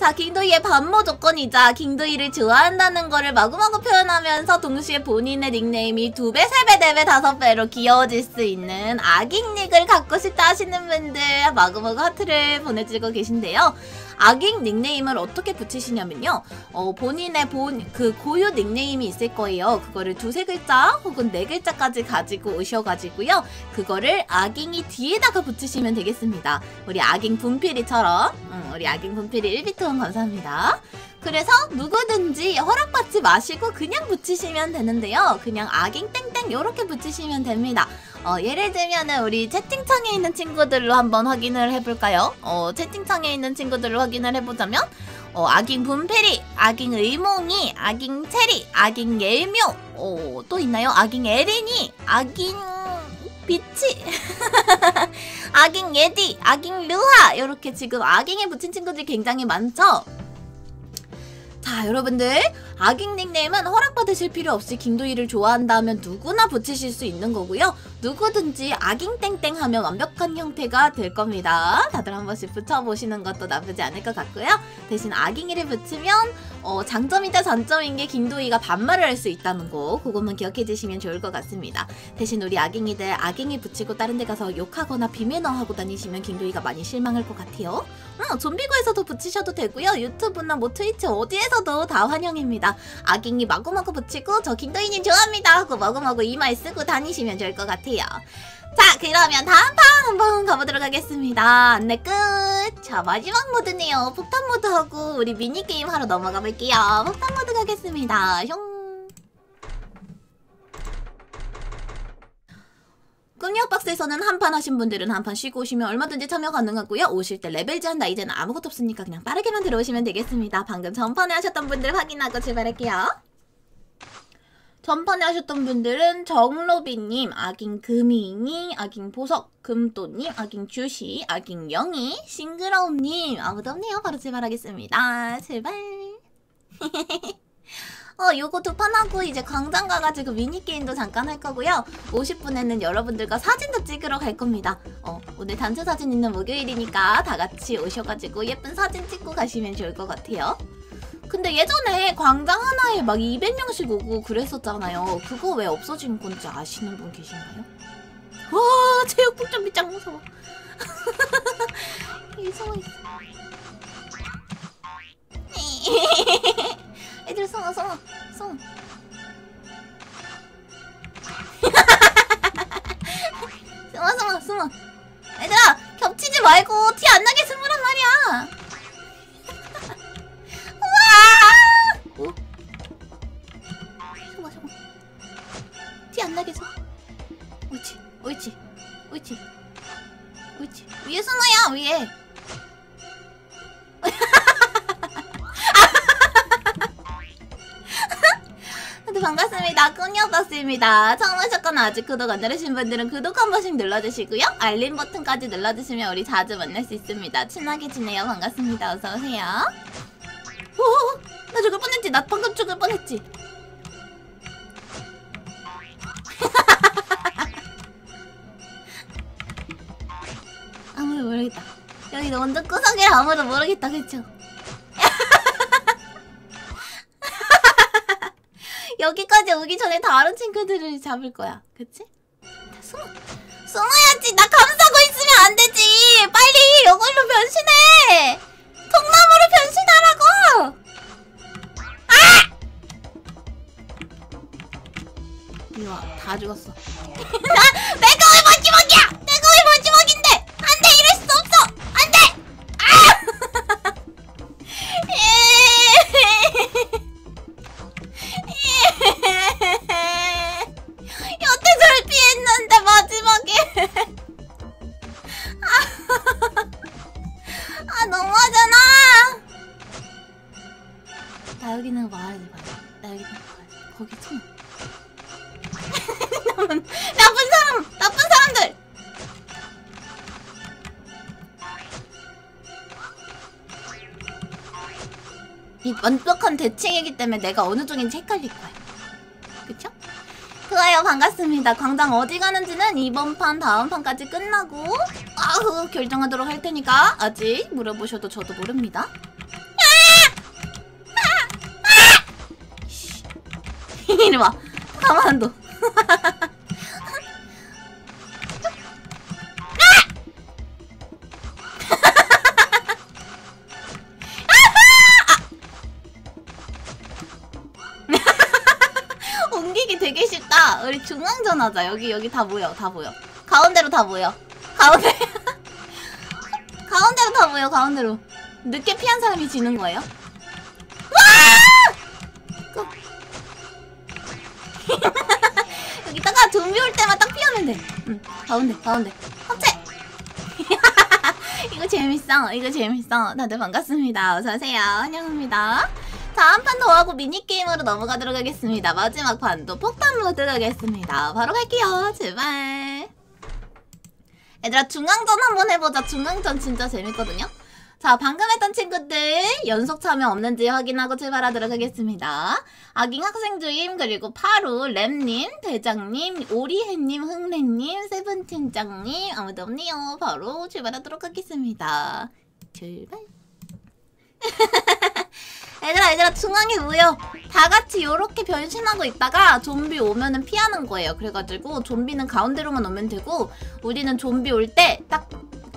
자, 킹도이의 반모 조건이자 킹도이를 좋아한다는 거를 마구마구 표현하면서 동시에 본인의 닉네임이 두 배, 세 배, 네 배, 다섯 배로 귀여워질 수 있는 아깅닉을 갖고 싶다 하시는 분들 마구마구 하트를 보내주고 계신데요. 아깅 닉네임을 어떻게 붙이시냐면요. 어, 본인의 본, 그 고유 닉네임이 있을 거예요. 그거를 두세 글자 혹은 네 글자까지 가지고 오셔가지고요. 그거를 아깅이 뒤에다가 붙이시면 되겠습니다. 우리 아깅 분필이처럼. 음, 우리 아깅 분필이 1비트 원 감사합니다. 그래서 누구든지 허락받지 마시고 그냥 붙이시면 되는데요. 그냥 아깅 땡땡 이렇게 붙이시면 됩니다. 어, 예를 들면은 우리 채팅창에 있는 친구들로 한번 확인을 해볼까요? 어, 채팅창에 있는 친구들로 확인을 해보자면 어, 아깅 분페리, 아깅 의몽이, 아깅 체리, 아깅 예묘, 어, 또 있나요? 아깅 에린이, 아깅 비치, 아깅 예디, 아깅 르하 이렇게 지금 아깅이 붙인 친구들이 굉장히 많죠? 자 여러분들 아깅 닉네임은 허락받으실 필요 없이 킹도이를 좋아한다면 누구나 붙이실 수 있는 거고요. 누구든지 아깅 땡땡 하면 완벽한 형태가 될 겁니다. 다들 한 번씩 붙여보시는 것도 나쁘지 않을 것 같고요. 대신 아깅이를 붙이면 어, 장점이자 단점인 게 킹도이가 반말을 할 수 있다는 거 그것만 기억해 주시면 좋을 것 같습니다. 대신 우리 아깅이들 아깅이 붙이고 다른 데 가서 욕하거나 비매너 하고 다니시면 킹도이가 많이 실망할 것 같아요. 어, 좀비고에서도 붙이셔도 되고요. 유튜브나 뭐 트위치 어디에서도 다 환영입니다. 아깅이 마구마구 붙이고 저 킹도이님 좋아합니다 하고 마구마구 이마에 쓰고 다니시면 좋을 것 같아요. 자 그러면 다음 판 한번 가보도록 하겠습니다. 안내 끝. 자 마지막 모드네요. 폭탄 모드 하고 우리 미니게임 하러 넘어가 볼게요. 폭탄 모드 가겠습니다. 형. 꿈역박스에서는 한 판 하신 분들은 한 판 쉬고 오시면 얼마든지 참여 가능하고요. 오실 때 레벨 제한 나이 제한 아무것도 없으니까 그냥 빠르게만 들어오시면 되겠습니다. 방금 전판에 하셨던 분들 확인하고 출발할게요. 전판에 하셨던 분들은 정로비님, 아깅 금이님, 아깅 보석, 금또님, 아깅 주시, 아깅 영희, 싱그러움님 아무도 없네요. 바로 출발하겠습니다. 출발. 어, 요거 두 판 하고 이제 광장 가가지고 미니게임도 잠깐 할 거고요. 50분에는 여러분들과 사진도 찍으러 갈 겁니다. 어, 오늘 단체 사진 있는 목요일이니까 다 같이 오셔가지고 예쁜 사진 찍고 가시면 좋을 것 같아요. 근데 예전에 광장 하나에 막 200명씩 오고 그랬었잖아요. 그거 왜 없어진 건지 아시는 분 계신가요? 와, 체육복장 밑장 무서워. 있어. 애들 숨어, 숨어, 숨어. 숨어, 숨어, 숨어. 얘들아, 겹치지 말고 티 안 나게 숨으란 말이야. 티 안 나게 숨어. 옳지, 옳지, 옳지, 옳지. 위에 숨어요, 위에. 반갑습니다. 꾸녀봤습니다. 처음 오셨거나 아직 구독 안 누르신 분들은 구독 한 번씩 눌러주시고요. 알림 버튼까지 눌러주시면 우리 자주 만날 수 있습니다. 친하게 지내요. 반갑습니다. 어서오세요. 오, 나 죽을 뻔했지. 나 방금 죽을 뻔했지. 완전 구석이라 아무도 모르겠다. 그쵸? 여기까지 오기 전에 다른 친구들을 잡을 거야. 그치? 자, 숨어. 숨어야지. 나 감싸고 있으면 안 되지. 빨리 이걸로 변신해. 통나무로 변신하라고. 아! 이리 와. 다 죽었어. 나, 내가 때문에 내가 어느 쪽인지 헷갈릴 거야 그쵸? 좋아요 반갑습니다 광장 어디 가는지는 이번 판 다음 판까지 끝나고 아우 결정하도록 할 테니까 아직 물어보셔도 저도 모릅니다 씨. 이리 와 가만 안 둬. 중앙전 하자. 여기 여기 다 모여. 다 모여. 가운데로 다 모여. 가운데. 가운데로 다 모여. 가운데로. 늦게 피한 사람이 지는 거예요? 와! 고. 여기다가 좀비 올 때만 딱 피하면 돼. 응. 가운데. 가운데. 합체. 이거 재밌어. 이거 재밌어. 다들 반갑습니다. 어서 오세요. 환영합니다. 자, 한판더 하고 미니게임으로 넘어가도록 하겠습니다. 마지막 판도 폭탄 모드 가겠습니다. 바로 갈게요. 제발. 얘들아, 중앙전 한번 해보자. 중앙전 진짜 재밌거든요. 자, 방금 했던 친구들 연속 참여 없는지 확인하고 출발하도록 하겠습니다. 아깅 학생주임, 그리고 파루, 램님, 대장님, 오리해님, 흥래님, 세븐틴장님, 아무도 없네요. 바로 출발하도록 하겠습니다. 출발. 얘들아 얘들아 중앙에 모여. 다 같이 요렇게 변신하고 있다가 좀비 오면은 피하는 거예요. 그래가지고 좀비는 가운데로만 오면 되고 우리는 좀비 올 때 딱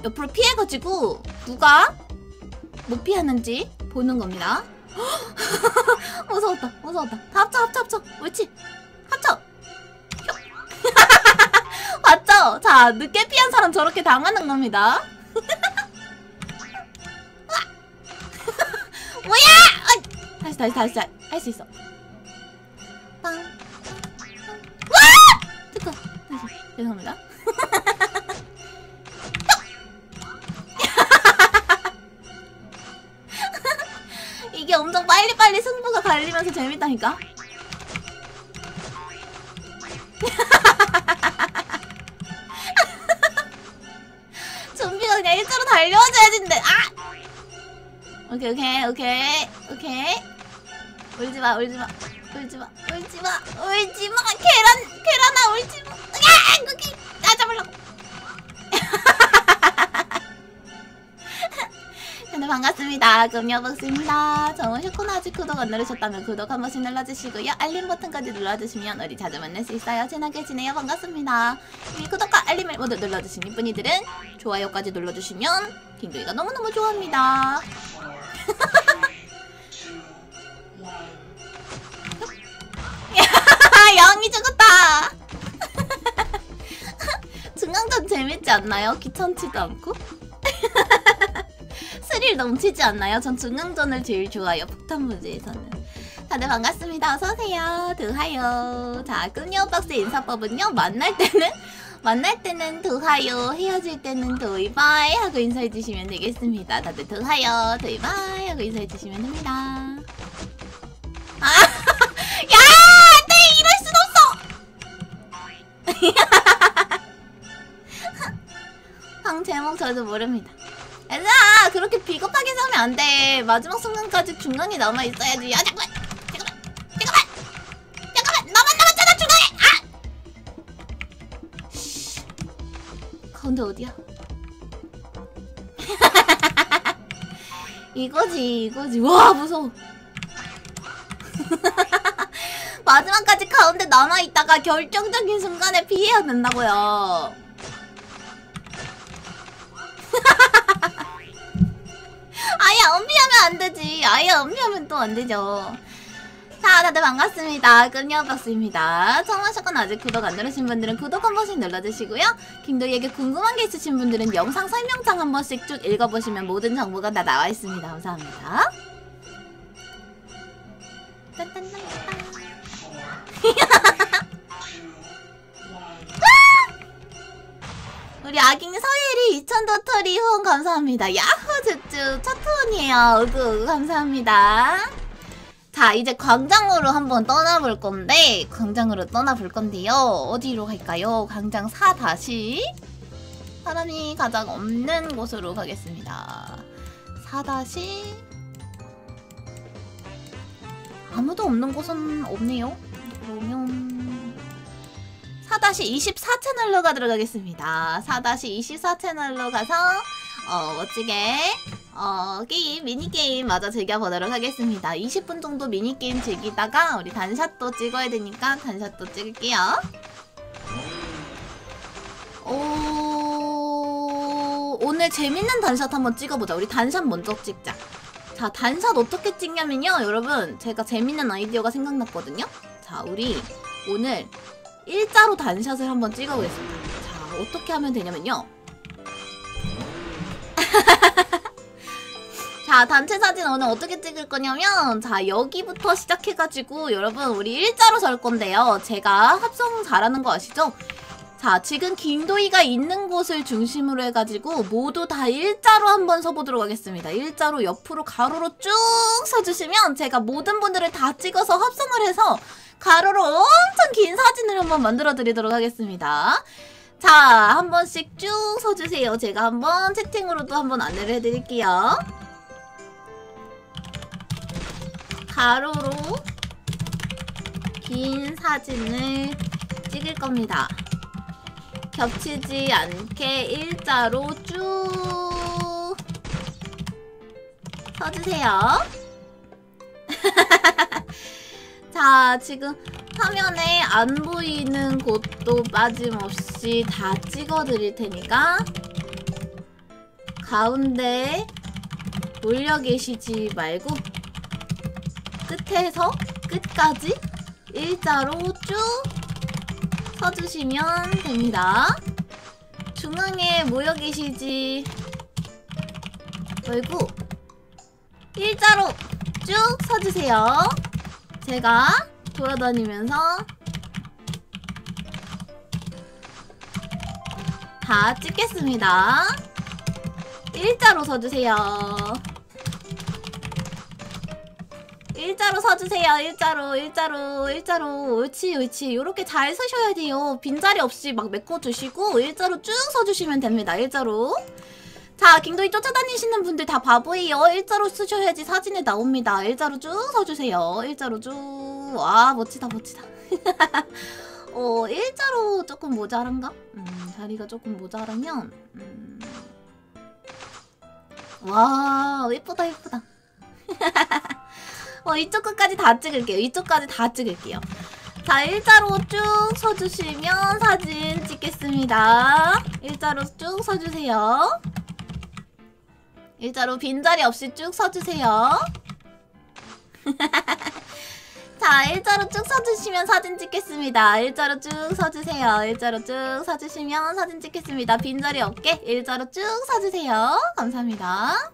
옆으로 피해가지고 누가 못 피하는지 보는 겁니다. 무서웠다 무서웠다. 다 합쳐 합쳐 합쳐. 옳지. 합쳐. 맞죠? 자 늦게 피한 사람 저렇게 당하는 겁니다. 뭐야! 아, 다시 다시 다시 할 수 있어. 빵. 와! 잠깐 다시 죄송합니다. 이게 엄청 빨리빨리 승부가 갈리면서 재밌다니까. 좀비가 그냥 일자로 달려와줘야 된대. 아! 오케이 오케이 오케이 오케이 울지 마 울지 마 울지 마 울지 마 울지 마 계란 계란아 울지 마. 야 거기 나 잡으려고. 근데 반갑습니다. 금여박스입니다. 정원 슈코나 아직 구독 안 누르셨다면 구독 한 번씩 눌러주시고요. 알림 버튼까지 눌러주시면 우리 자주 만날 수 있어요. 친하게 지내요. 반갑습니다. 이 구독과 알림을 모두 눌러주신 이분이들은 좋아요까지 눌러주시면 킹도이가 너무너무 좋아합니다. 영이 죽었다. 중앙전 재밌지 않나요? 귀찮지도 않고? 스릴 넘치지 않나요? 전 중앙전을 제일 좋아요. 폭탄 문제에서는. 다들 반갑습니다. 어서오세요. 드하요. 자, 끈요 박스 인사법은요. 만날 때는 만날 때는 드하요. 헤어질 때는 드이바이 하고 인사해주시면 되겠습니다. 다들 드하요. 드이바이 하고 인사해주시면 됩니다. 방 제목 저도 모릅니다. 얘들아 그렇게 비겁하게 서면 안 돼. 마지막 순간까지 중간에 남아 있어야지. 야 잠깐, 잠깐만, 잠깐만, 잠깐만. 나만 남았잖아 중간에. 아! 씨. 가운데 어디야? 이거지, 이거지. 와 무서워. 마지막까지 가운데 남아 있다가 결정적인 순간에 피해야 된다고요. 아예 엄피하면 안 되지. 아예 엄피하면 또 안 되죠. 자, 다들 반갑습니다. 끈여박스입니다. 처음 하셨거나 아직 구독 안 누르신 분들은 구독 한 번씩 눌러주시고요. 킹도이에게 궁금한 게 있으신 분들은 영상 설명창 한 번씩 쭉 읽어보시면 모든 정보가 다 나와 있습니다. 감사합니다. 딴딴딴딴. 우리 아깅 서예리 2천 도토리 후원 감사합니다. 야호 쭈쭈 첫 후원이에요. 우구 우구 감사합니다. 자 이제 광장으로 한번 떠나볼 건데 광장으로 떠나볼 건데요. 어디로 갈까요? 광장 4 다시 사람이 가장 없는 곳으로 가겠습니다. 4 다시 아무도 없는 곳은 없네요. 그러면 4-24 채널로 가도록 하겠습니다. 4-24 채널로 가서 어, 멋지게 어, 게임, 미니게임 마저 즐겨보도록 하겠습니다. 20분 정도 미니게임 즐기다가 우리 단샷도 찍어야 되니까 단샷도 찍을게요. 오... 오늘 재밌는 단샷 한번 찍어보자. 우리 단샷 먼저 찍자. 자, 단샷 어떻게 찍냐면요. 여러분, 제가 재밌는 아이디어가 생각났거든요. 자, 우리 오늘 일자로 단샷을 한번 찍어보겠습니다. 자, 어떻게 하면 되냐면요. 자, 단체 사진 오늘 어떻게 찍을 거냐면, 자, 여기부터 시작해가지고, 여러분, 우리 일자로 설 건데요. 제가 합성 잘하는 거 아시죠? 자, 지금 김도희가 있는 곳을 중심으로 해가지고, 모두 다 일자로 한번 서보도록 하겠습니다. 일자로 옆으로 가로로 쭉 서주시면, 제가 모든 분들을 다 찍어서 합성을 해서, 가로로 엄청 긴 사진을 한번 만들어 드리도록 하겠습니다. 자, 한 번씩 쭉 서주세요. 제가 한번 채팅으로도 한번 안내를 해드릴게요. 가로로 긴 사진을 찍을 겁니다. 겹치지 않게 일자로 쭉 서주세요. 자, 지금 화면에 안 보이는 곳도 빠짐없이 다 찍어드릴 테니까 가운데 올려 계시지 말고 끝에서 끝까지 일자로 쭉 서주시면 됩니다. 중앙에 모여 계시지 말고 일자로 쭉 서주세요. 제가 돌아다니면서 다 찍겠습니다. 일자로 서주세요. 일자로 서주세요. 일자로, 일자로, 일자로. 옳지, 옳지. 요렇게 잘 서셔야 돼요. 빈자리 없이 막 메꿔주시고, 일자로 쭉 서주시면 됩니다. 일자로. 자, 김도희 쫓아다니시는 분들 다 바보예요. 일자로 쓰셔야지 사진에 나옵니다. 일자로 쭉 서주세요. 일자로 쭉. 와, 멋지다, 멋지다. 어, 일자로 조금 모자란가? 음, 자리가 조금 모자라면, 음, 와 예쁘다 예쁘다 어 이쪽 끝까지 다 찍을게요 이쪽까지 다 찍을게요 자 일자로 쭉 서주시면 사진 찍겠습니다 일자로 쭉 서주세요 일자로 빈자리 없이 쭉 서주세요. 자 일자로 쭉 서주시면 사진 찍겠습니다. 일자로 쭉 서주세요. 일자로 쭉 서주시면 사진 찍겠습니다. 빈자리 없게 일자로 쭉 서주세요. 감사합니다.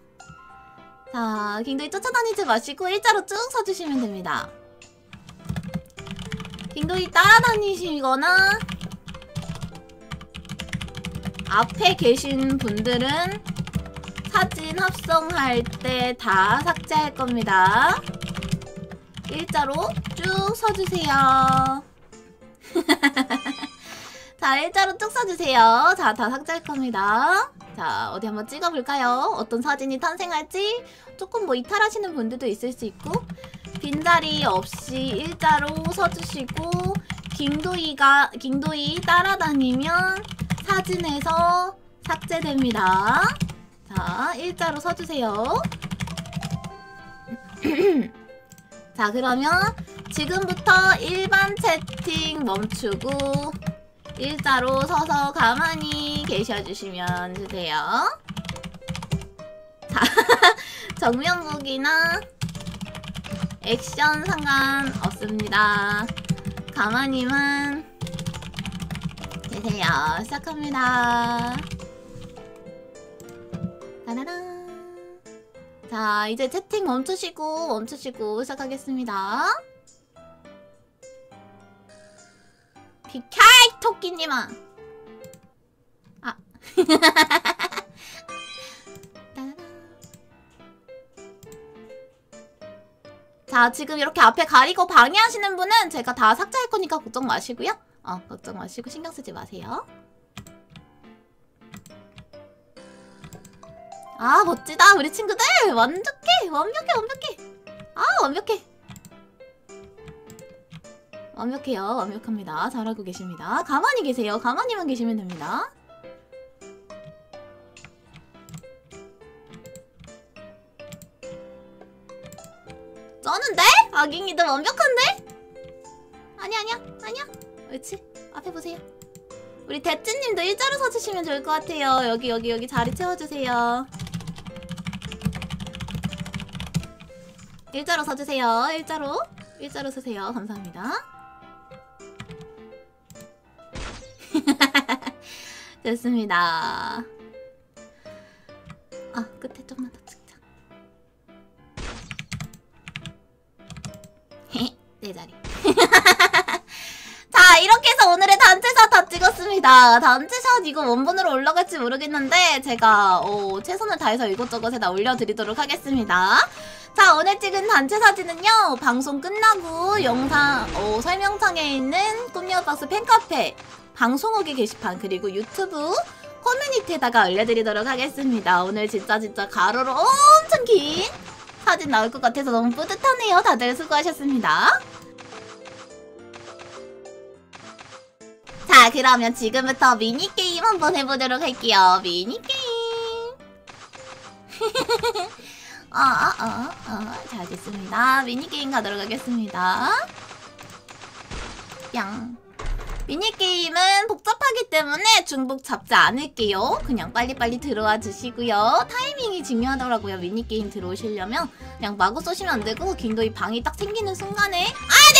자 킹도이 쫓아다니지 마시고 일자로 쭉 서주시면 됩니다. 킹도이 따라다니시거나 앞에 계신 분들은 사진 합성할 때 다 삭제할 겁니다 일자로 쭉 서주세요. 자, 일자로 쭉 서주세요. 자, 다 삭제할 겁니다. 자, 어디 한번 찍어볼까요? 어떤 사진이 탄생할지 조금 뭐 이탈하시는 분들도 있을 수 있고 빈자리 없이 일자로 서주시고 김도희가 김도희 따라다니면 사진에서 삭제됩니다. 자, 일자로 서주세요. 자 그러면 지금부터 일반 채팅 멈추고 일자로 서서 가만히 계셔주시면 주세요. 자 정면 보기나 액션 상관없습니다. 가만히만 계세요. 시작합니다. 따라란 자, 이제 채팅 멈추시고 멈추시고 시작하겠습니다. 비카이 토끼님아. 아. 자, 지금 이렇게 앞에 가리고 방해하시는 분은 제가 다 삭제할 거니까 걱정 마시고요. 어, 걱정 마시고 신경 쓰지 마세요. 아 멋지다. 우리 친구들. 완벽해. 완벽해 완벽해. 아 완벽해. 완벽해요. 완벽합니다. 잘하고 계십니다. 가만히 계세요. 가만히만 계시면 됩니다. 쩌는데? 아깅이도 완벽한데? 아니 아니야 아니야. 옳지. 앞에 보세요. 우리 대찌님도 일자로 서주시면 좋을 것 같아요. 여기 여기 여기 자리 채워주세요 일자로 서주세요. 일자로. 일자로 서세요. 감사합니다. 됐습니다. 아, 끝에 좀만 더 찍자. 내 자리. 자, 이렇게 해서 오늘의 단체샷 다 찍었습니다. 단체샷 이거 원본으로 올라갈지 모르겠는데 제가 어, 최선을 다해서 이것저것에다 올려드리도록 하겠습니다. 자 오늘 찍은 단체 사진은요 방송 끝나고 영상 어, 설명창에 있는 꿈녀박스 팬카페 방송 후기 게시판 그리고 유튜브 커뮤니티에다가 올려드리도록 하겠습니다. 오늘 진짜 진짜 가로로 엄청 긴 사진 나올 것 같아서 너무 뿌듯하네요. 다들 수고하셨습니다. 자 그러면 지금부터 미니게임 한번 해보도록 할게요. 미니게임 어, 어, 어, 어. 자, 됐습니다. 미니게임 가도록 하겠습니다. 양. 미니게임은 복잡하기 때문에 중복 잡지 않을게요. 그냥 빨리빨리 들어와 주시고요. 타이밍이 중요하더라고요. 미니게임 들어오시려면 그냥 마구 쏘시면 안 되고 긴도 이 방이 딱 생기는 순간에 아! 내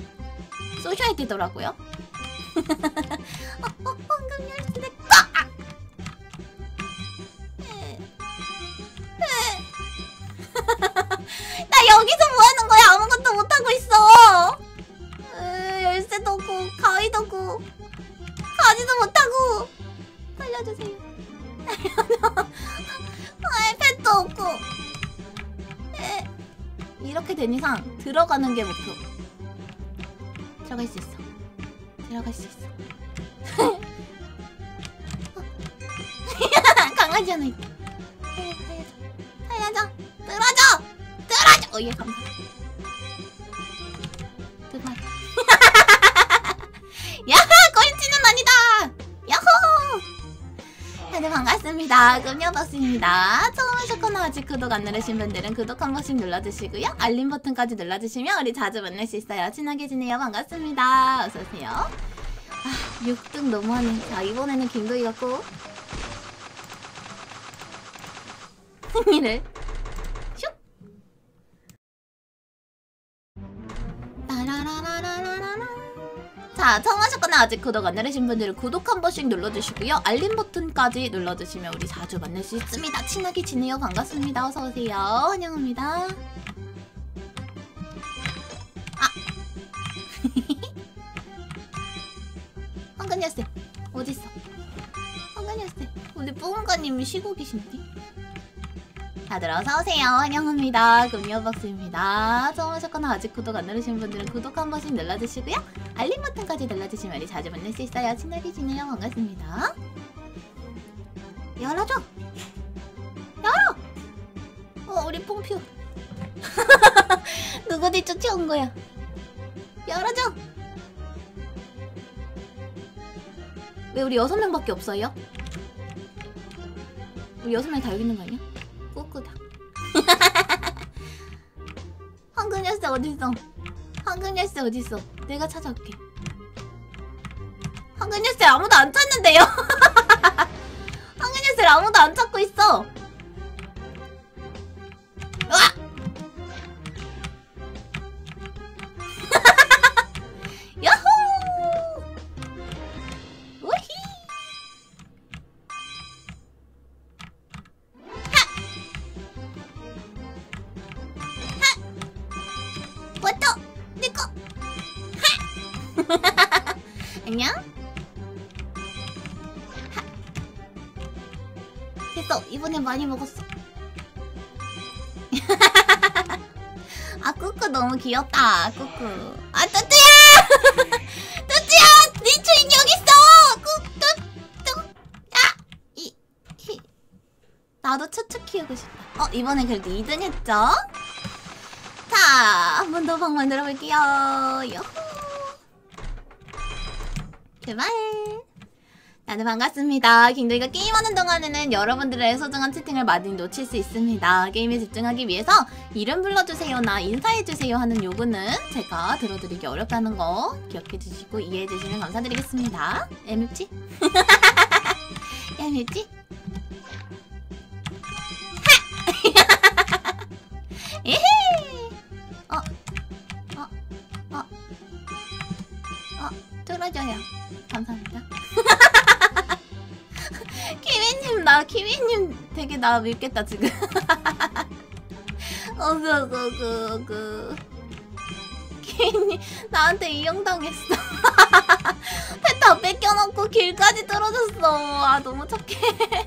여기니! 쏘셔야 되더라고요. 어, 어, 황금 열쇠 아! 나 여기서 뭐 하는 거야? 아무것도 못 하고 있어. 으, 열쇠도 없고 가위도 없고 가지도 못하고 살려주세요. 아이패도 없고. 에, 이렇게 된 이상 들어가는 게 목표. 들어갈 수 있어. 들어갈 수 있어. 강아지 하나 있다. 살려줘. 살려줘. 들어줘. 들어줘. 어예 감사. 두 마리. 야호 꼴찌는 아니다. 야호. 다들 반갑습니다. 금요박스입니다. 처음 오셨거나 아직 구독 안 누르신 분들은 구독 한 번씩 눌러주시고요. 알림 버튼까지 눌러주시면 우리 자주 만날 수 있어요. 친하게 지내요. 반갑습니다. 어서오세요. 아, 6등 너무하네. 자, 이번에는 김도희가 꼭 승리를 슉! 따라라라라라라. 자, 처음 하셨거나 아직 구독 안 누르신 분들은 구독 한 번씩 눌러주시고요. 알림 버튼까지 눌러주시면 우리 자주 만날 수 있습니다. 친하게 지내요. 반갑습니다. 어서오세요. 환영합니다. 아! 황근열쇠, 어딨어? 황근열쇠, 우리 뿌은가님이 쉬고 계신데? 다들 어서오세요. 환영합니다. 금요박스입니다. 처음 하셨거나 아직 구독 안 누르신 분들은 구독 한 번씩 눌러주시고요. 알림 버튼까지 눌러주시면 우리 자주 만날 수 있어요. 친하게 지내요. 반갑습니다. 열어줘! 열어! 어, 우리 뽕표. 누구들 쫓아온 거야? 열어줘! 왜 우리 여섯 명밖에 없어요? 우리 여섯 명 다 여기 있는 거 아니야? 꾸꾸다. 황금 열쇠 어딨어? 황금 열쇠 어딨어? 내가 찾아올게. 황금 열쇠 아무도 안 찾는데요? 황금 열쇠를 아무도 안 찾고 있어. 귀엽다, 꾸꾸. 아, 뚜뚜야! 뚜뚜야! 네 주인 여기 있어! 꾸, 뚜, 뚜. 야! 이, 히. 나도 추추 키우고 싶다. 어, 이번엔 그래도 2등 했죠? 자, 한 번 더 방 만들어 볼게요. 요호. 제발. 다들 반갑습니다. 킹도이가 게임하는 동안에는 여러분들의 소중한 채팅을 많이 놓칠 수 있습니다. 게임에 집중하기 위해서 이름 불러주세요나 인사해주세요 하는 요구는 제가 들어드리기 어렵다는 거 기억해주시고 이해해주시면 감사드리겠습니다. 애밉지? 에헤! 어, 어, 어. 감사합니다. 키위님, 나, 키위님 되게 나 믿겠다, 지금. 어그, 어그, 어그, 어그. 키위님, 나한테 이용당했어. 페타 뺏겨놓고 길까지 떨어졌어. 아, 너무 착해.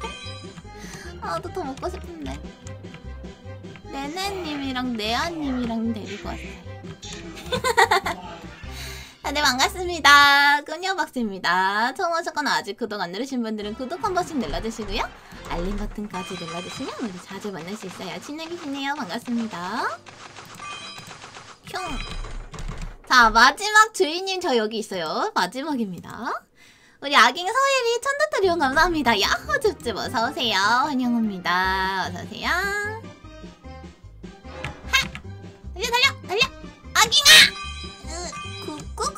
아, 또 더 먹고 싶은데. 네네님이랑 네아님이랑 데리고 왔어요. 다들 반갑습니다. 끄녀박스입니다. 처음 오셨거나 아직 구독 안 누르신 분들은 구독 한 번씩 눌러주시고요. 알림 버튼까지 눌러주시면 우리 자주 만날 수 있어요. 지내요. 반갑습니다. 흉. 자, 마지막 주인님 저 여기 있어요. 마지막입니다. 우리 아깅 서예리 천도트리온 감사합니다. 야호 줍줍 어서오세요. 환영합니다. 어서오세요. 달려 달려 달려 아깅아 구 구구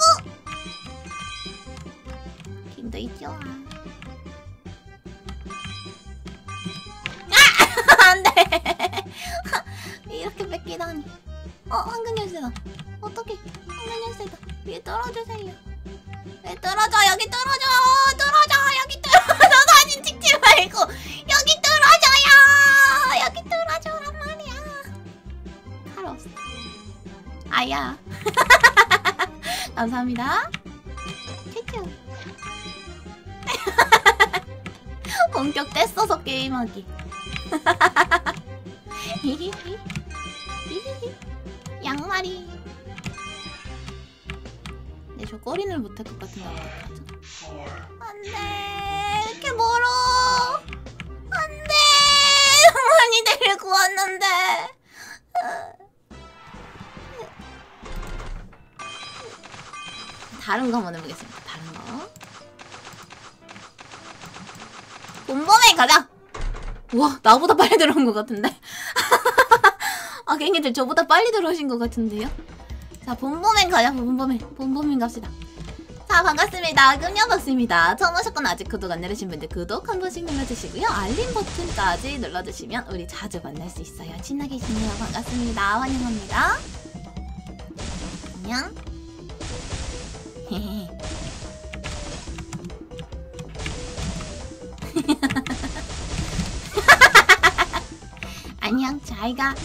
김도 있죠 아. 안돼. 이렇게 뺏기다니. 어 황금 열쇠다. 어떡해. 황금 열쇠다. 위에 떨어주세요. 왜 떨어져. 여기 떨어져. 떨어져. 여기 떨어져. 사진 찍지 말고 감사합니다. 큐큐. 본격 떼써서 게임하기. 양말이. 근데 저 꼬리는 못할 것 같은데 어떡하죠? 안돼 이렇게 멀어. 안돼 많이 데리고 왔는데. 다른 거 한번 해보겠습니다. 다른 거. 곰범에 가자. 우와 나보다 빨리 들어온 것 같은데? 아 갱이들 저보다 빨리 들어오신 것 같은데요? 자 본보맨 가자 본보맨 본보맨 갑시다. 자 반갑습니다. 금여박스입니다. 처음 오셨거나 아직 구독 안 누르신 분들 구독 한 번씩 눌러주시고요. 알림 버튼까지 눌러주시면 우리 자주 만날 수 있어요. 친하게 지내요. 반갑습니다. 환영합니다. 안녕 안녕 잘가.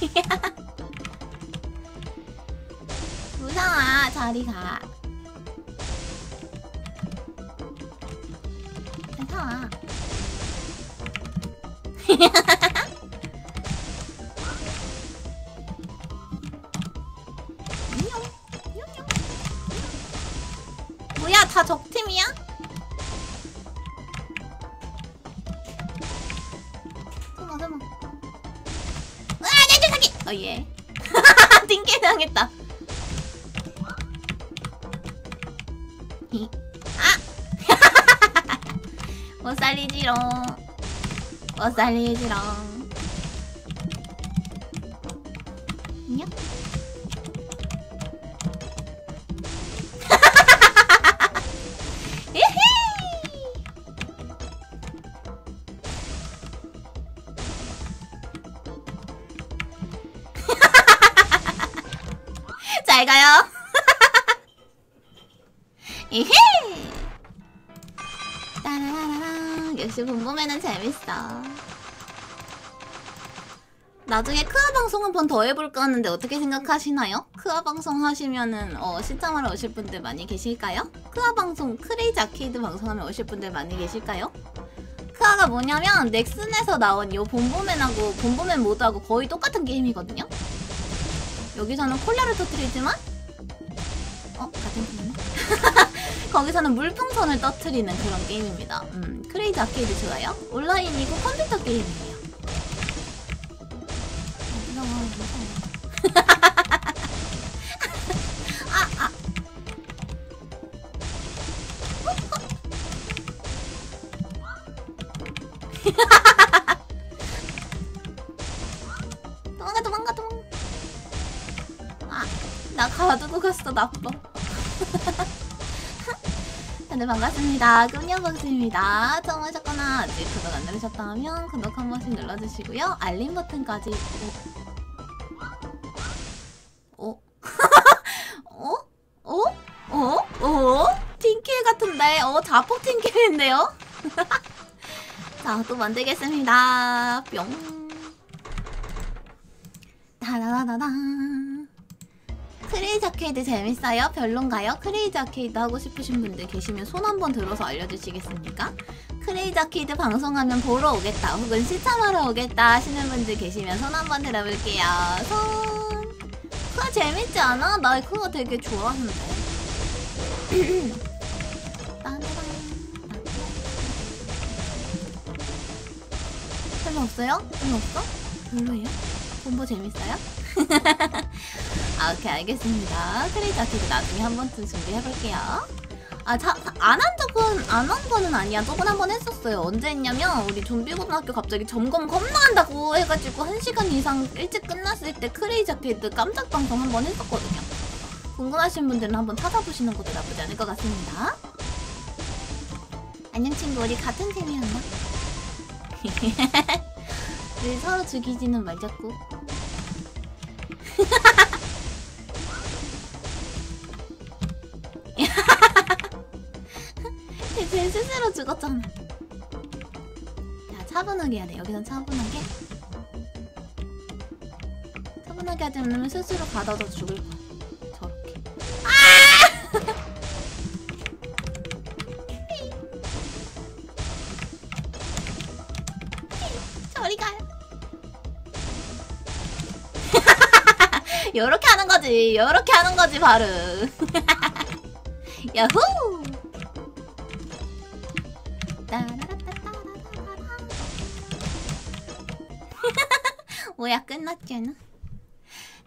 무서워 저리 가. 무서워 다 적팀이야? 잠깐만 잠깐만 으아 내 주사기 어예 띵게 당했다 히. 아! 못 살리지롱 못 살리지롱 나중에 크아 방송 한 번 더 해볼까 하는데 어떻게 생각하시나요? 크아 방송 하시면은 어, 시청하러 오실 분들 많이 계실까요? 크아 방송 Crazy Arcade 방송하면 오실 분들 많이 계실까요? 크아가 뭐냐면 넥슨에서 나온 요 Bomberman하고 Bomberman 모드하고 거의 똑같은 게임이거든요. 여기서는 콜라를 터뜨리지만 어? 같은 팀이네? 거기서는 물풍선을 터뜨리는 그런 게임입니다 음, Crazy Arcade 좋아요 온라인이고 컴퓨터 게임이에요 아. 다들 반갑습니다. 금연박스입니다. 처음 오셨거나 아직 구독 안 누르셨다면 구독 한 번씩 눌러주시고요. 알림 버튼까지. 자폭 팅킬인데요? 자, 또 만들겠습니다. 뿅. 다다다다다. Crazy Arcade 재밌어요? 별론가요? Crazy Arcade 하고 싶으신 분들 계시면 손 한번 들어서 알려주시겠습니까? Crazy Arcade 방송하면 보러 오겠다 혹은 시참하러 오겠다 하시는 분들 계시면 손 한번 들어볼게요 손 그거 재밌지 않아? 나 그거 되게 좋아하는데 별로 없어요? 별로 없어? 별로예요? 공부 재밌어요? 아, 오케이, 알겠습니다. Crazy Arcade 나중에 한 번쯤 준비해볼게요. 아, 자, 안한 적은, 안 한 거는 아니야. 저번 한 번 했었어요. 언제 했냐면, 우리 좀비고등학교 갑자기 점검 겁나 한다고 해가지고, 한 시간 이상 일찍 끝났을 때 Crazy Arcade 깜짝 방송 한 번 했었거든요. 궁금하신 분들은 한번 찾아보시는 것도 나쁘지 않을 것 같습니다. 안녕, 친구. 우리 같은 팀이었나? 우리 서로 죽이지는 말자꾸. 제 스스로 죽었잖아. 자, 차분하게 해야 돼. 여기선 차분하게. 차분하게 하지 않으면 스스로 가둬서 죽을 거야. 저리 가요. 요렇게 하는 거지. 요렇게 하는 거지, 바로. 야호! 뭐야, 끝났잖아.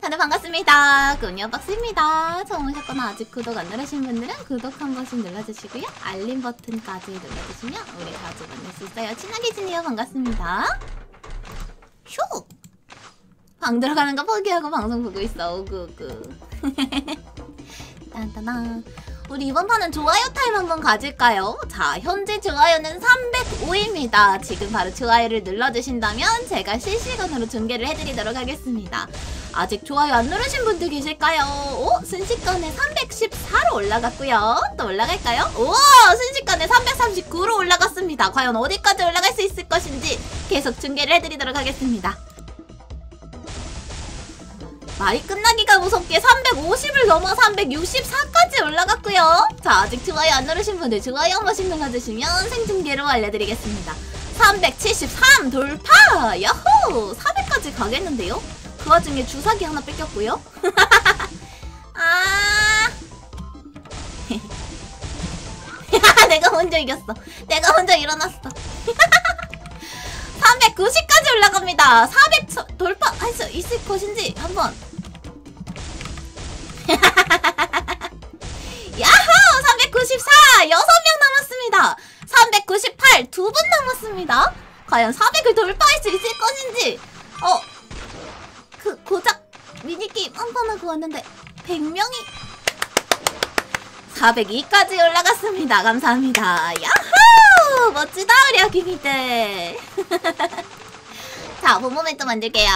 다들 반갑습니다. 꾸녀박스입니다. 처음 오셨거나 아직 구독 안 누르신 분들은 구독 한 번씩 눌러주시고요. 알림 버튼까지 눌러주시면 우리 자주 만날 수 있어요. 친하게 지내요. 반갑습니다. 휴! 방 들어가는 거 포기하고 방송 보고 있어. 오구오구. 딴따단. 우리 이번 판은 좋아요 타임 한번 가질까요? 자, 현재 좋아요는 305입니다. 지금 바로 좋아요를 눌러주신다면 제가 실시간으로 중계를 해드리도록 하겠습니다. 아직 좋아요 안 누르신 분들 계실까요? 오, 순식간에 314로 올라갔고요. 또 올라갈까요? 오, 순식간에 339로 올라갔습니다. 과연 어디까지 올라갈 수 있을 것인지 계속 중계를 해드리도록 하겠습니다. 말이 끝나기가 무섭게 350을 넘어 364까지 올라갔고요. 자, 아직 좋아요 안 누르신 분들 좋아요 한 번씩 눌러주시면 생중계로 알려드리겠습니다. 373 돌파! 야호! 400까지 가겠는데요? 그 와중에 주사기 하나 뺏겼고요. 아. 내가 먼저 이겼어. 내가 먼저 일어났어. 390까지 올라갑니다. 400 돌파할 수 있을 것인지 한번. 야호! 394! 6명 남았습니다. 398! 두분 남았습니다. 과연 400을 돌파할 수 있을 것인지. 어, 그 고작 미니게임 한 번 하고 왔는데 100명이 402까지 올라갔습니다. 감사합니다. 야호! 멋지다 우리 아기미들. 자, 본 모멘트 만들게요.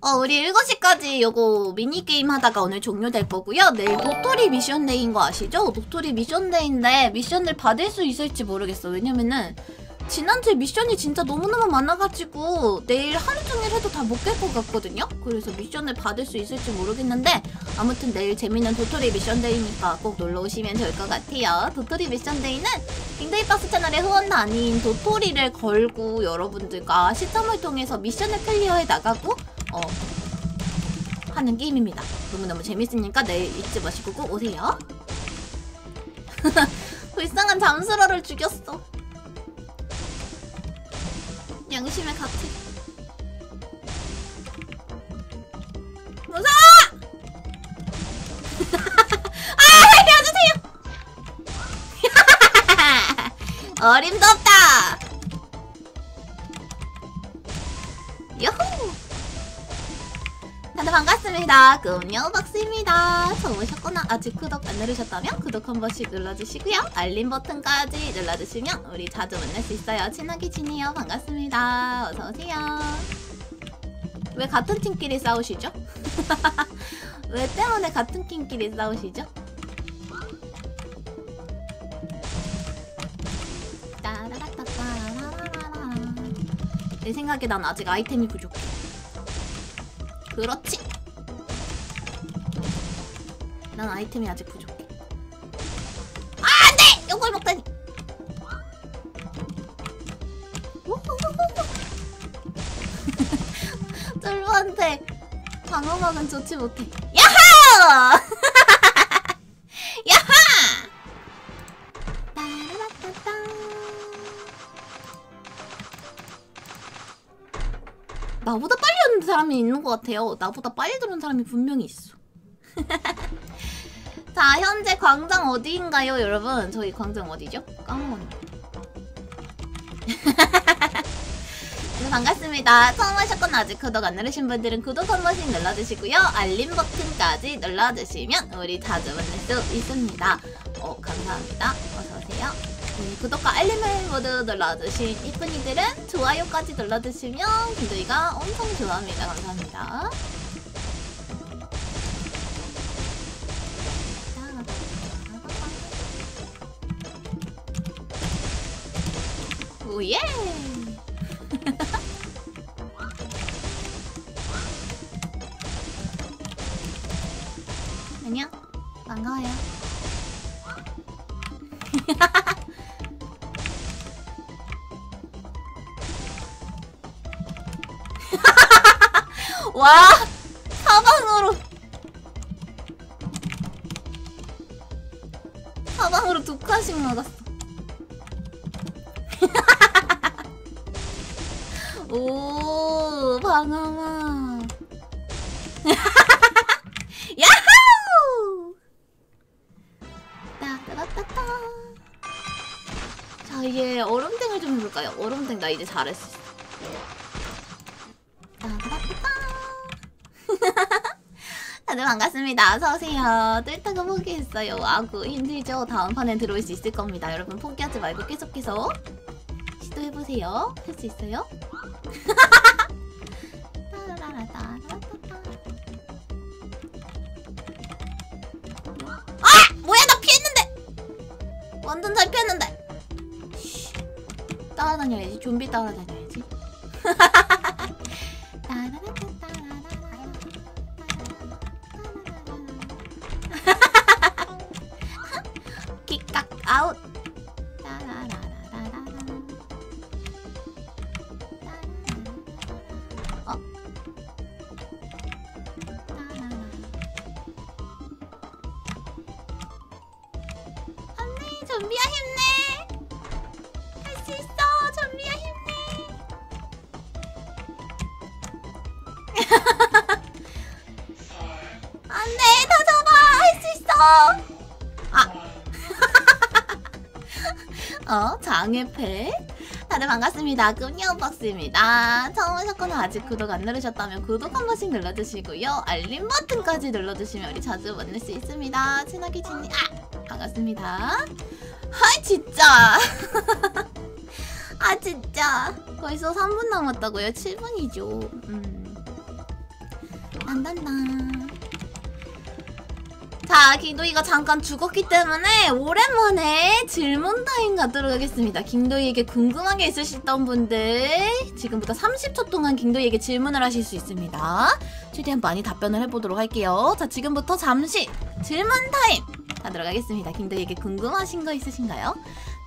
어, 우리 7시까지 요거 미니게임 하다가 오늘 종료될 거고요. 내일 도토리 미션 day인 거 아시죠? 도토리 미션 day인데 미션을 받을 수 있을지 모르겠어. 왜냐면은 지난주에 미션이 진짜 너무너무 많아가지고 내일 하루 종일 해도 다 못 깰 것 같거든요? 그래서 미션을 받을 수 있을지 모르겠는데 아무튼 내일 재밌는 도토리 미션 day니까 꼭 놀러 오시면 좋을 것 같아요. 도토리 미션 day는 빙데이 박스 채널의 후원단인 도토리를 걸고 여러분들과 시참을 통해서 미션을 clear해 나가고 어 하는 게임입니다. 너무너무 재밌으니까 내일 잊지 마시고 꼭 오세요. 불쌍한 잠수러를 죽였어. 양심의 가책. 무서워! 아, 살려주세요! 어림도 없다! 요호! 다들 반갑습니다. 꿈녀 박스입니다. 처음 오셨거나 아직 구독 안 누르셨다면 구독 한 번씩 눌러주시고요. 알림 버튼까지 눌러주시면 우리 자주 만날 수 있어요. 친하게 지내요. 반갑습니다. 어서오세요. 왜 같은 팀끼리 싸우시죠? 왜 때문에 같은 팀끼리 싸우시죠? 내 생각에 난 아직 아이템이 부족해. 그렇지. 난 아이템이 아직 부족해. 아, 안 돼! 이걸 먹다니. 쫄보한테 방어막은 좋지 못해. 야하! 야하! 나보다 빨리 사람이 있는 것 같아요. 나보다 빨리 들어온 사람이 분명히 있어. 자, 현재 광장 어디인가요, 여러분? 저희 광장 어디죠? 까먹었네. 네, 반갑습니다. 처음 하셨거나 아직 구독 안 누르신 분들은 구독 한 번씩 눌러주시고요. 알림 버튼까지 눌러주시면 우리 자주 만날 수 있습니다. 어, 감사합니다. 어서오세요. 음, 구독과 알림을 모두 눌러주신 이쁜이들은 좋아요까지 눌러주시면 김도희가 엄청 좋아합니다. 감사합니다. 오예! 안녕. 반가워요. 와! 사방으로. 사방으로 두 칸씩 맞았어. 오. 방어마 야호 따따따따 자 이제 얼음땡을 좀 해볼까요? 얼음땡 나 이제 잘했어 다들 반갑습니다. 어서오세요. 뜰타가 포기했어요. 아구 힘들죠? 다음 판에 들어올 수 있을 겁니다. 여러분 포기하지 말고 계속 계속 시도해보세요. 할 수 있어요? 아! 뭐야 나 피했는데! 완전 잘 피했는데! 씨. 따라다녀야지. 좀비 따라다녀야지. 어, 장애패. 다들 반갑습니다. 금요박스입니다. 처음 오셨거나 아직 구독 안 누르셨다면 구독 한 번씩 눌러주시고요. 알림 버튼까지 눌러주시면 우리 자주 만날 수 있습니다. 친하게 지니, 아! 반갑습니다. 아, 진짜. 아, 진짜. 벌써 3분 남았다고요? 7분이죠. 음. 자, 김도희가 잠깐 죽었기 때문에 오랜만에 질문 타임 갖도록 하겠습니다. 김도희에게 궁금한 게 있으셨던 분들 지금부터 30초 동안 김도희에게 질문을 하실 수 있습니다. 최대한 많이 답변을 해보도록 할게요. 자, 지금부터 잠시 질문 타임 가도록 하겠습니다. 김도희에게 궁금하신 거 있으신가요?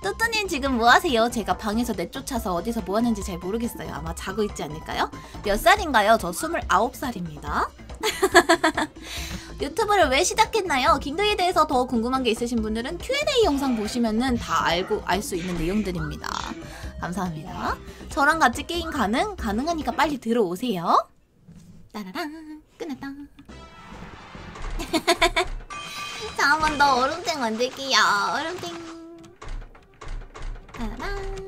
뚜뚜님 지금 뭐 하세요? 제가 방에서 내쫓아서 어디서 뭐 하는지 잘 모르겠어요. 아마 자고 있지 않을까요? 몇 살인가요? 저 29살입니다. 유튜브를 왜 시작했나요? 킹도에 대해서 더 궁금한 게 있으신 분들은 Q&A 영상 보시면은 다 알고 알 수 있는 내용들입니다. 감사합니다. 저랑 같이 게임 가능? 가능하니까 빨리 들어오세요. 따라랑 끝났다. 자, 한 번 더 얼음땡 만들게요. 얼음땡. 따라랑.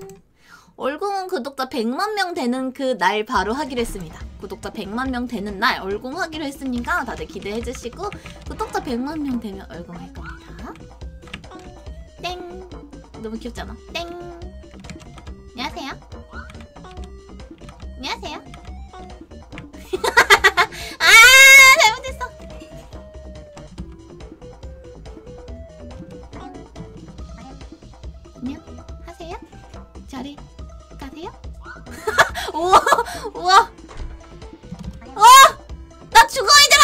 얼공은 구독자 100만 명 되는 그 날 바로 하기로 했습니다. 구독자 100만 명 되는 날 얼공 하기로 했으니까 다들 기대해 주시고 구독자 100만 명 되면 얼공 할 겁니다. 땡. 너무 귀엽잖아. 땡. 안녕하세요. 안녕하세요. 우와, 우와. 와! 나 죽어 이제만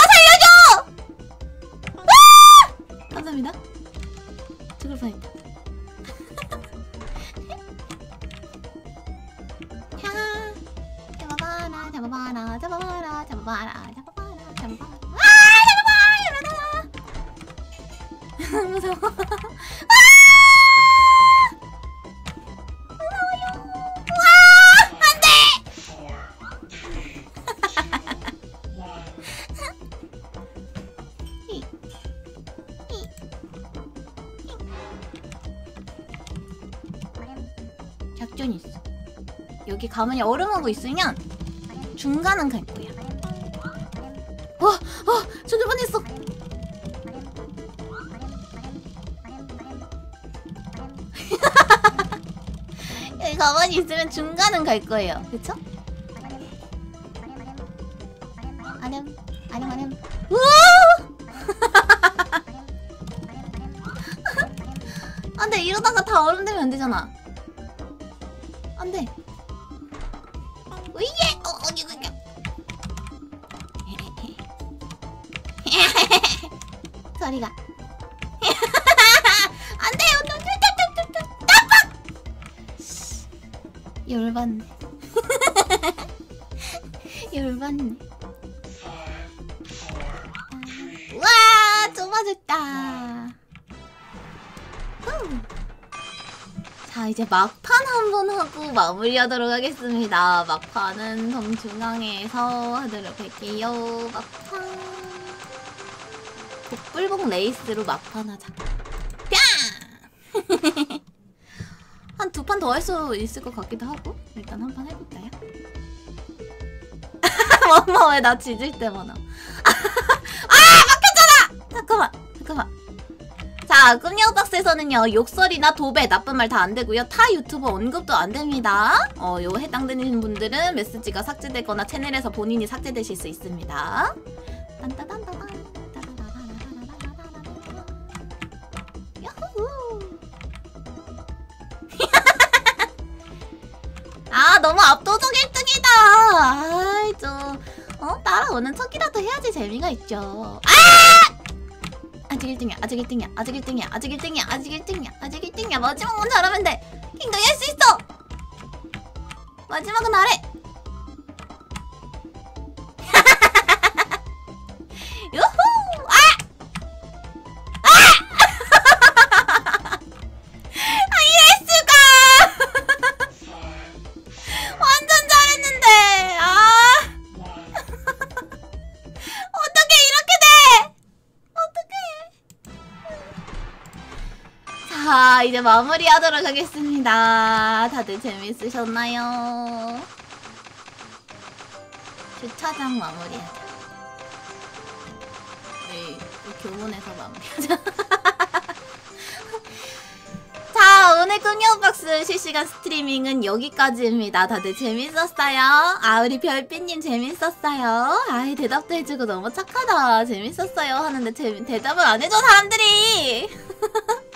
여기 가만히 얼음하고 있으면 중간은 갈 거야. 어, 어, 죽을 뻔했어. 여기 가만히 있으면 중간은 갈 거예요. 그쵸? 아렴, 아렴, 아렴. 우와! 안 돼, 이러다가 다 얼음 되면 안 되잖아. 안 돼. 으예! 어, 어디, 어디. 소리가. 안 돼! 깜빡! 열받네. 열받네. 와! 좁아졌다. 후. 자, 이제 막판 한번 하고 마무리하도록 하겠습니다. 막판은 정중앙에서 하도록 할게요. 막판. 복불복 레이스로 막판 하자. 뺨! 한두 판 더 할 수 있을 것 같기도 하고 일단 한 판 해볼까요? 엄마 왜 나 지질 때마다 아 막혔잖아 잠깐만 잠깐만 자 꿈녀 박스에서는요 욕설이나 도배 나쁜 말 다 안 되고요. 타 유튜버 언급도 안 됩니다. 어 요 해당되는 분들은 메시지가 삭제되거나 채널에서 본인이 삭제되실 수 있습니다. 딴따단따단 야호! 아 너무 압도적 1등이다. 아이 좀 어? 따라오는 척이라도 해야지 재미가 있죠. 아! 아직 1등이야 아직 1등이야 아직 1등이야 아직 1등이야 아직 1등이야 아직 1등이야. 마지막만 잘하면 돼. 킹덤이 할 수 있어. 마지막은 아래. 유후 이제 마무리하도록 하겠습니다 다들 재밌으셨나요 주차장 마무리하자 네, 이 교문에서 마무리하자 자 오늘 꿈녀박스 실시간 스트리밍은 여기까지입니다. 다들 재밌었어요? 아 우리 별빛님 재밌었어요? 아이 대답도 해주고 너무 착하다. 재밌었어요 하는데 재, 대답을 안 해줘 사람들이.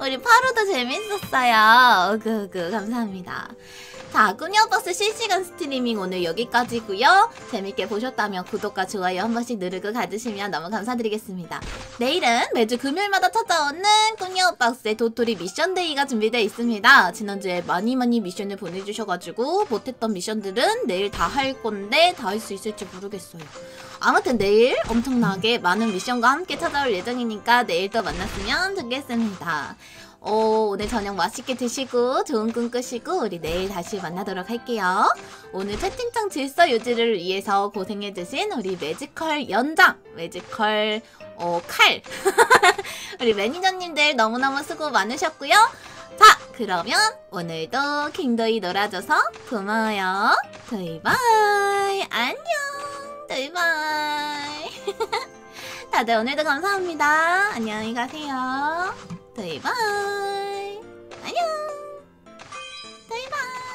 우리 파루도 재밌었어요. 그그 감사합니다. 자, 꿈녀박스 실시간 스트리밍 오늘 여기까지고요. 재밌게 보셨다면 구독과 좋아요 한 번씩 누르고 가주시면 너무 감사드리겠습니다. 내일은 매주 금요일마다 찾아오는 꿈녀박스의 도토리 미션데이가 준비되어 있습니다. 지난주에 많이 많이 미션을 보내주셔가지고 못했던 미션들은 내일 다 할 건데 다 할 수 있을지 모르겠어요. 아무튼 내일 엄청나게 많은 미션과 함께 찾아올 예정이니까 내일 또 만났으면 좋겠습니다. 어, 오늘 저녁 맛있게 드시고 좋은 꿈 꾸시고 우리 내일 다시 만나도록 할게요. 오늘 채팅창 질서 유지를 위해서 고생해주신 우리 매지컬 연장, 매지컬 어, 칼 우리 매니저님들 너무너무 수고 많으셨고요. 자, 그러면 오늘도 킹도이 놀아줘서 고마워요. 도이바이 안녕 도이바이 다들 오늘도 감사합니다. 안녕히 가세요. 도이바이. 안녕. 도이바이.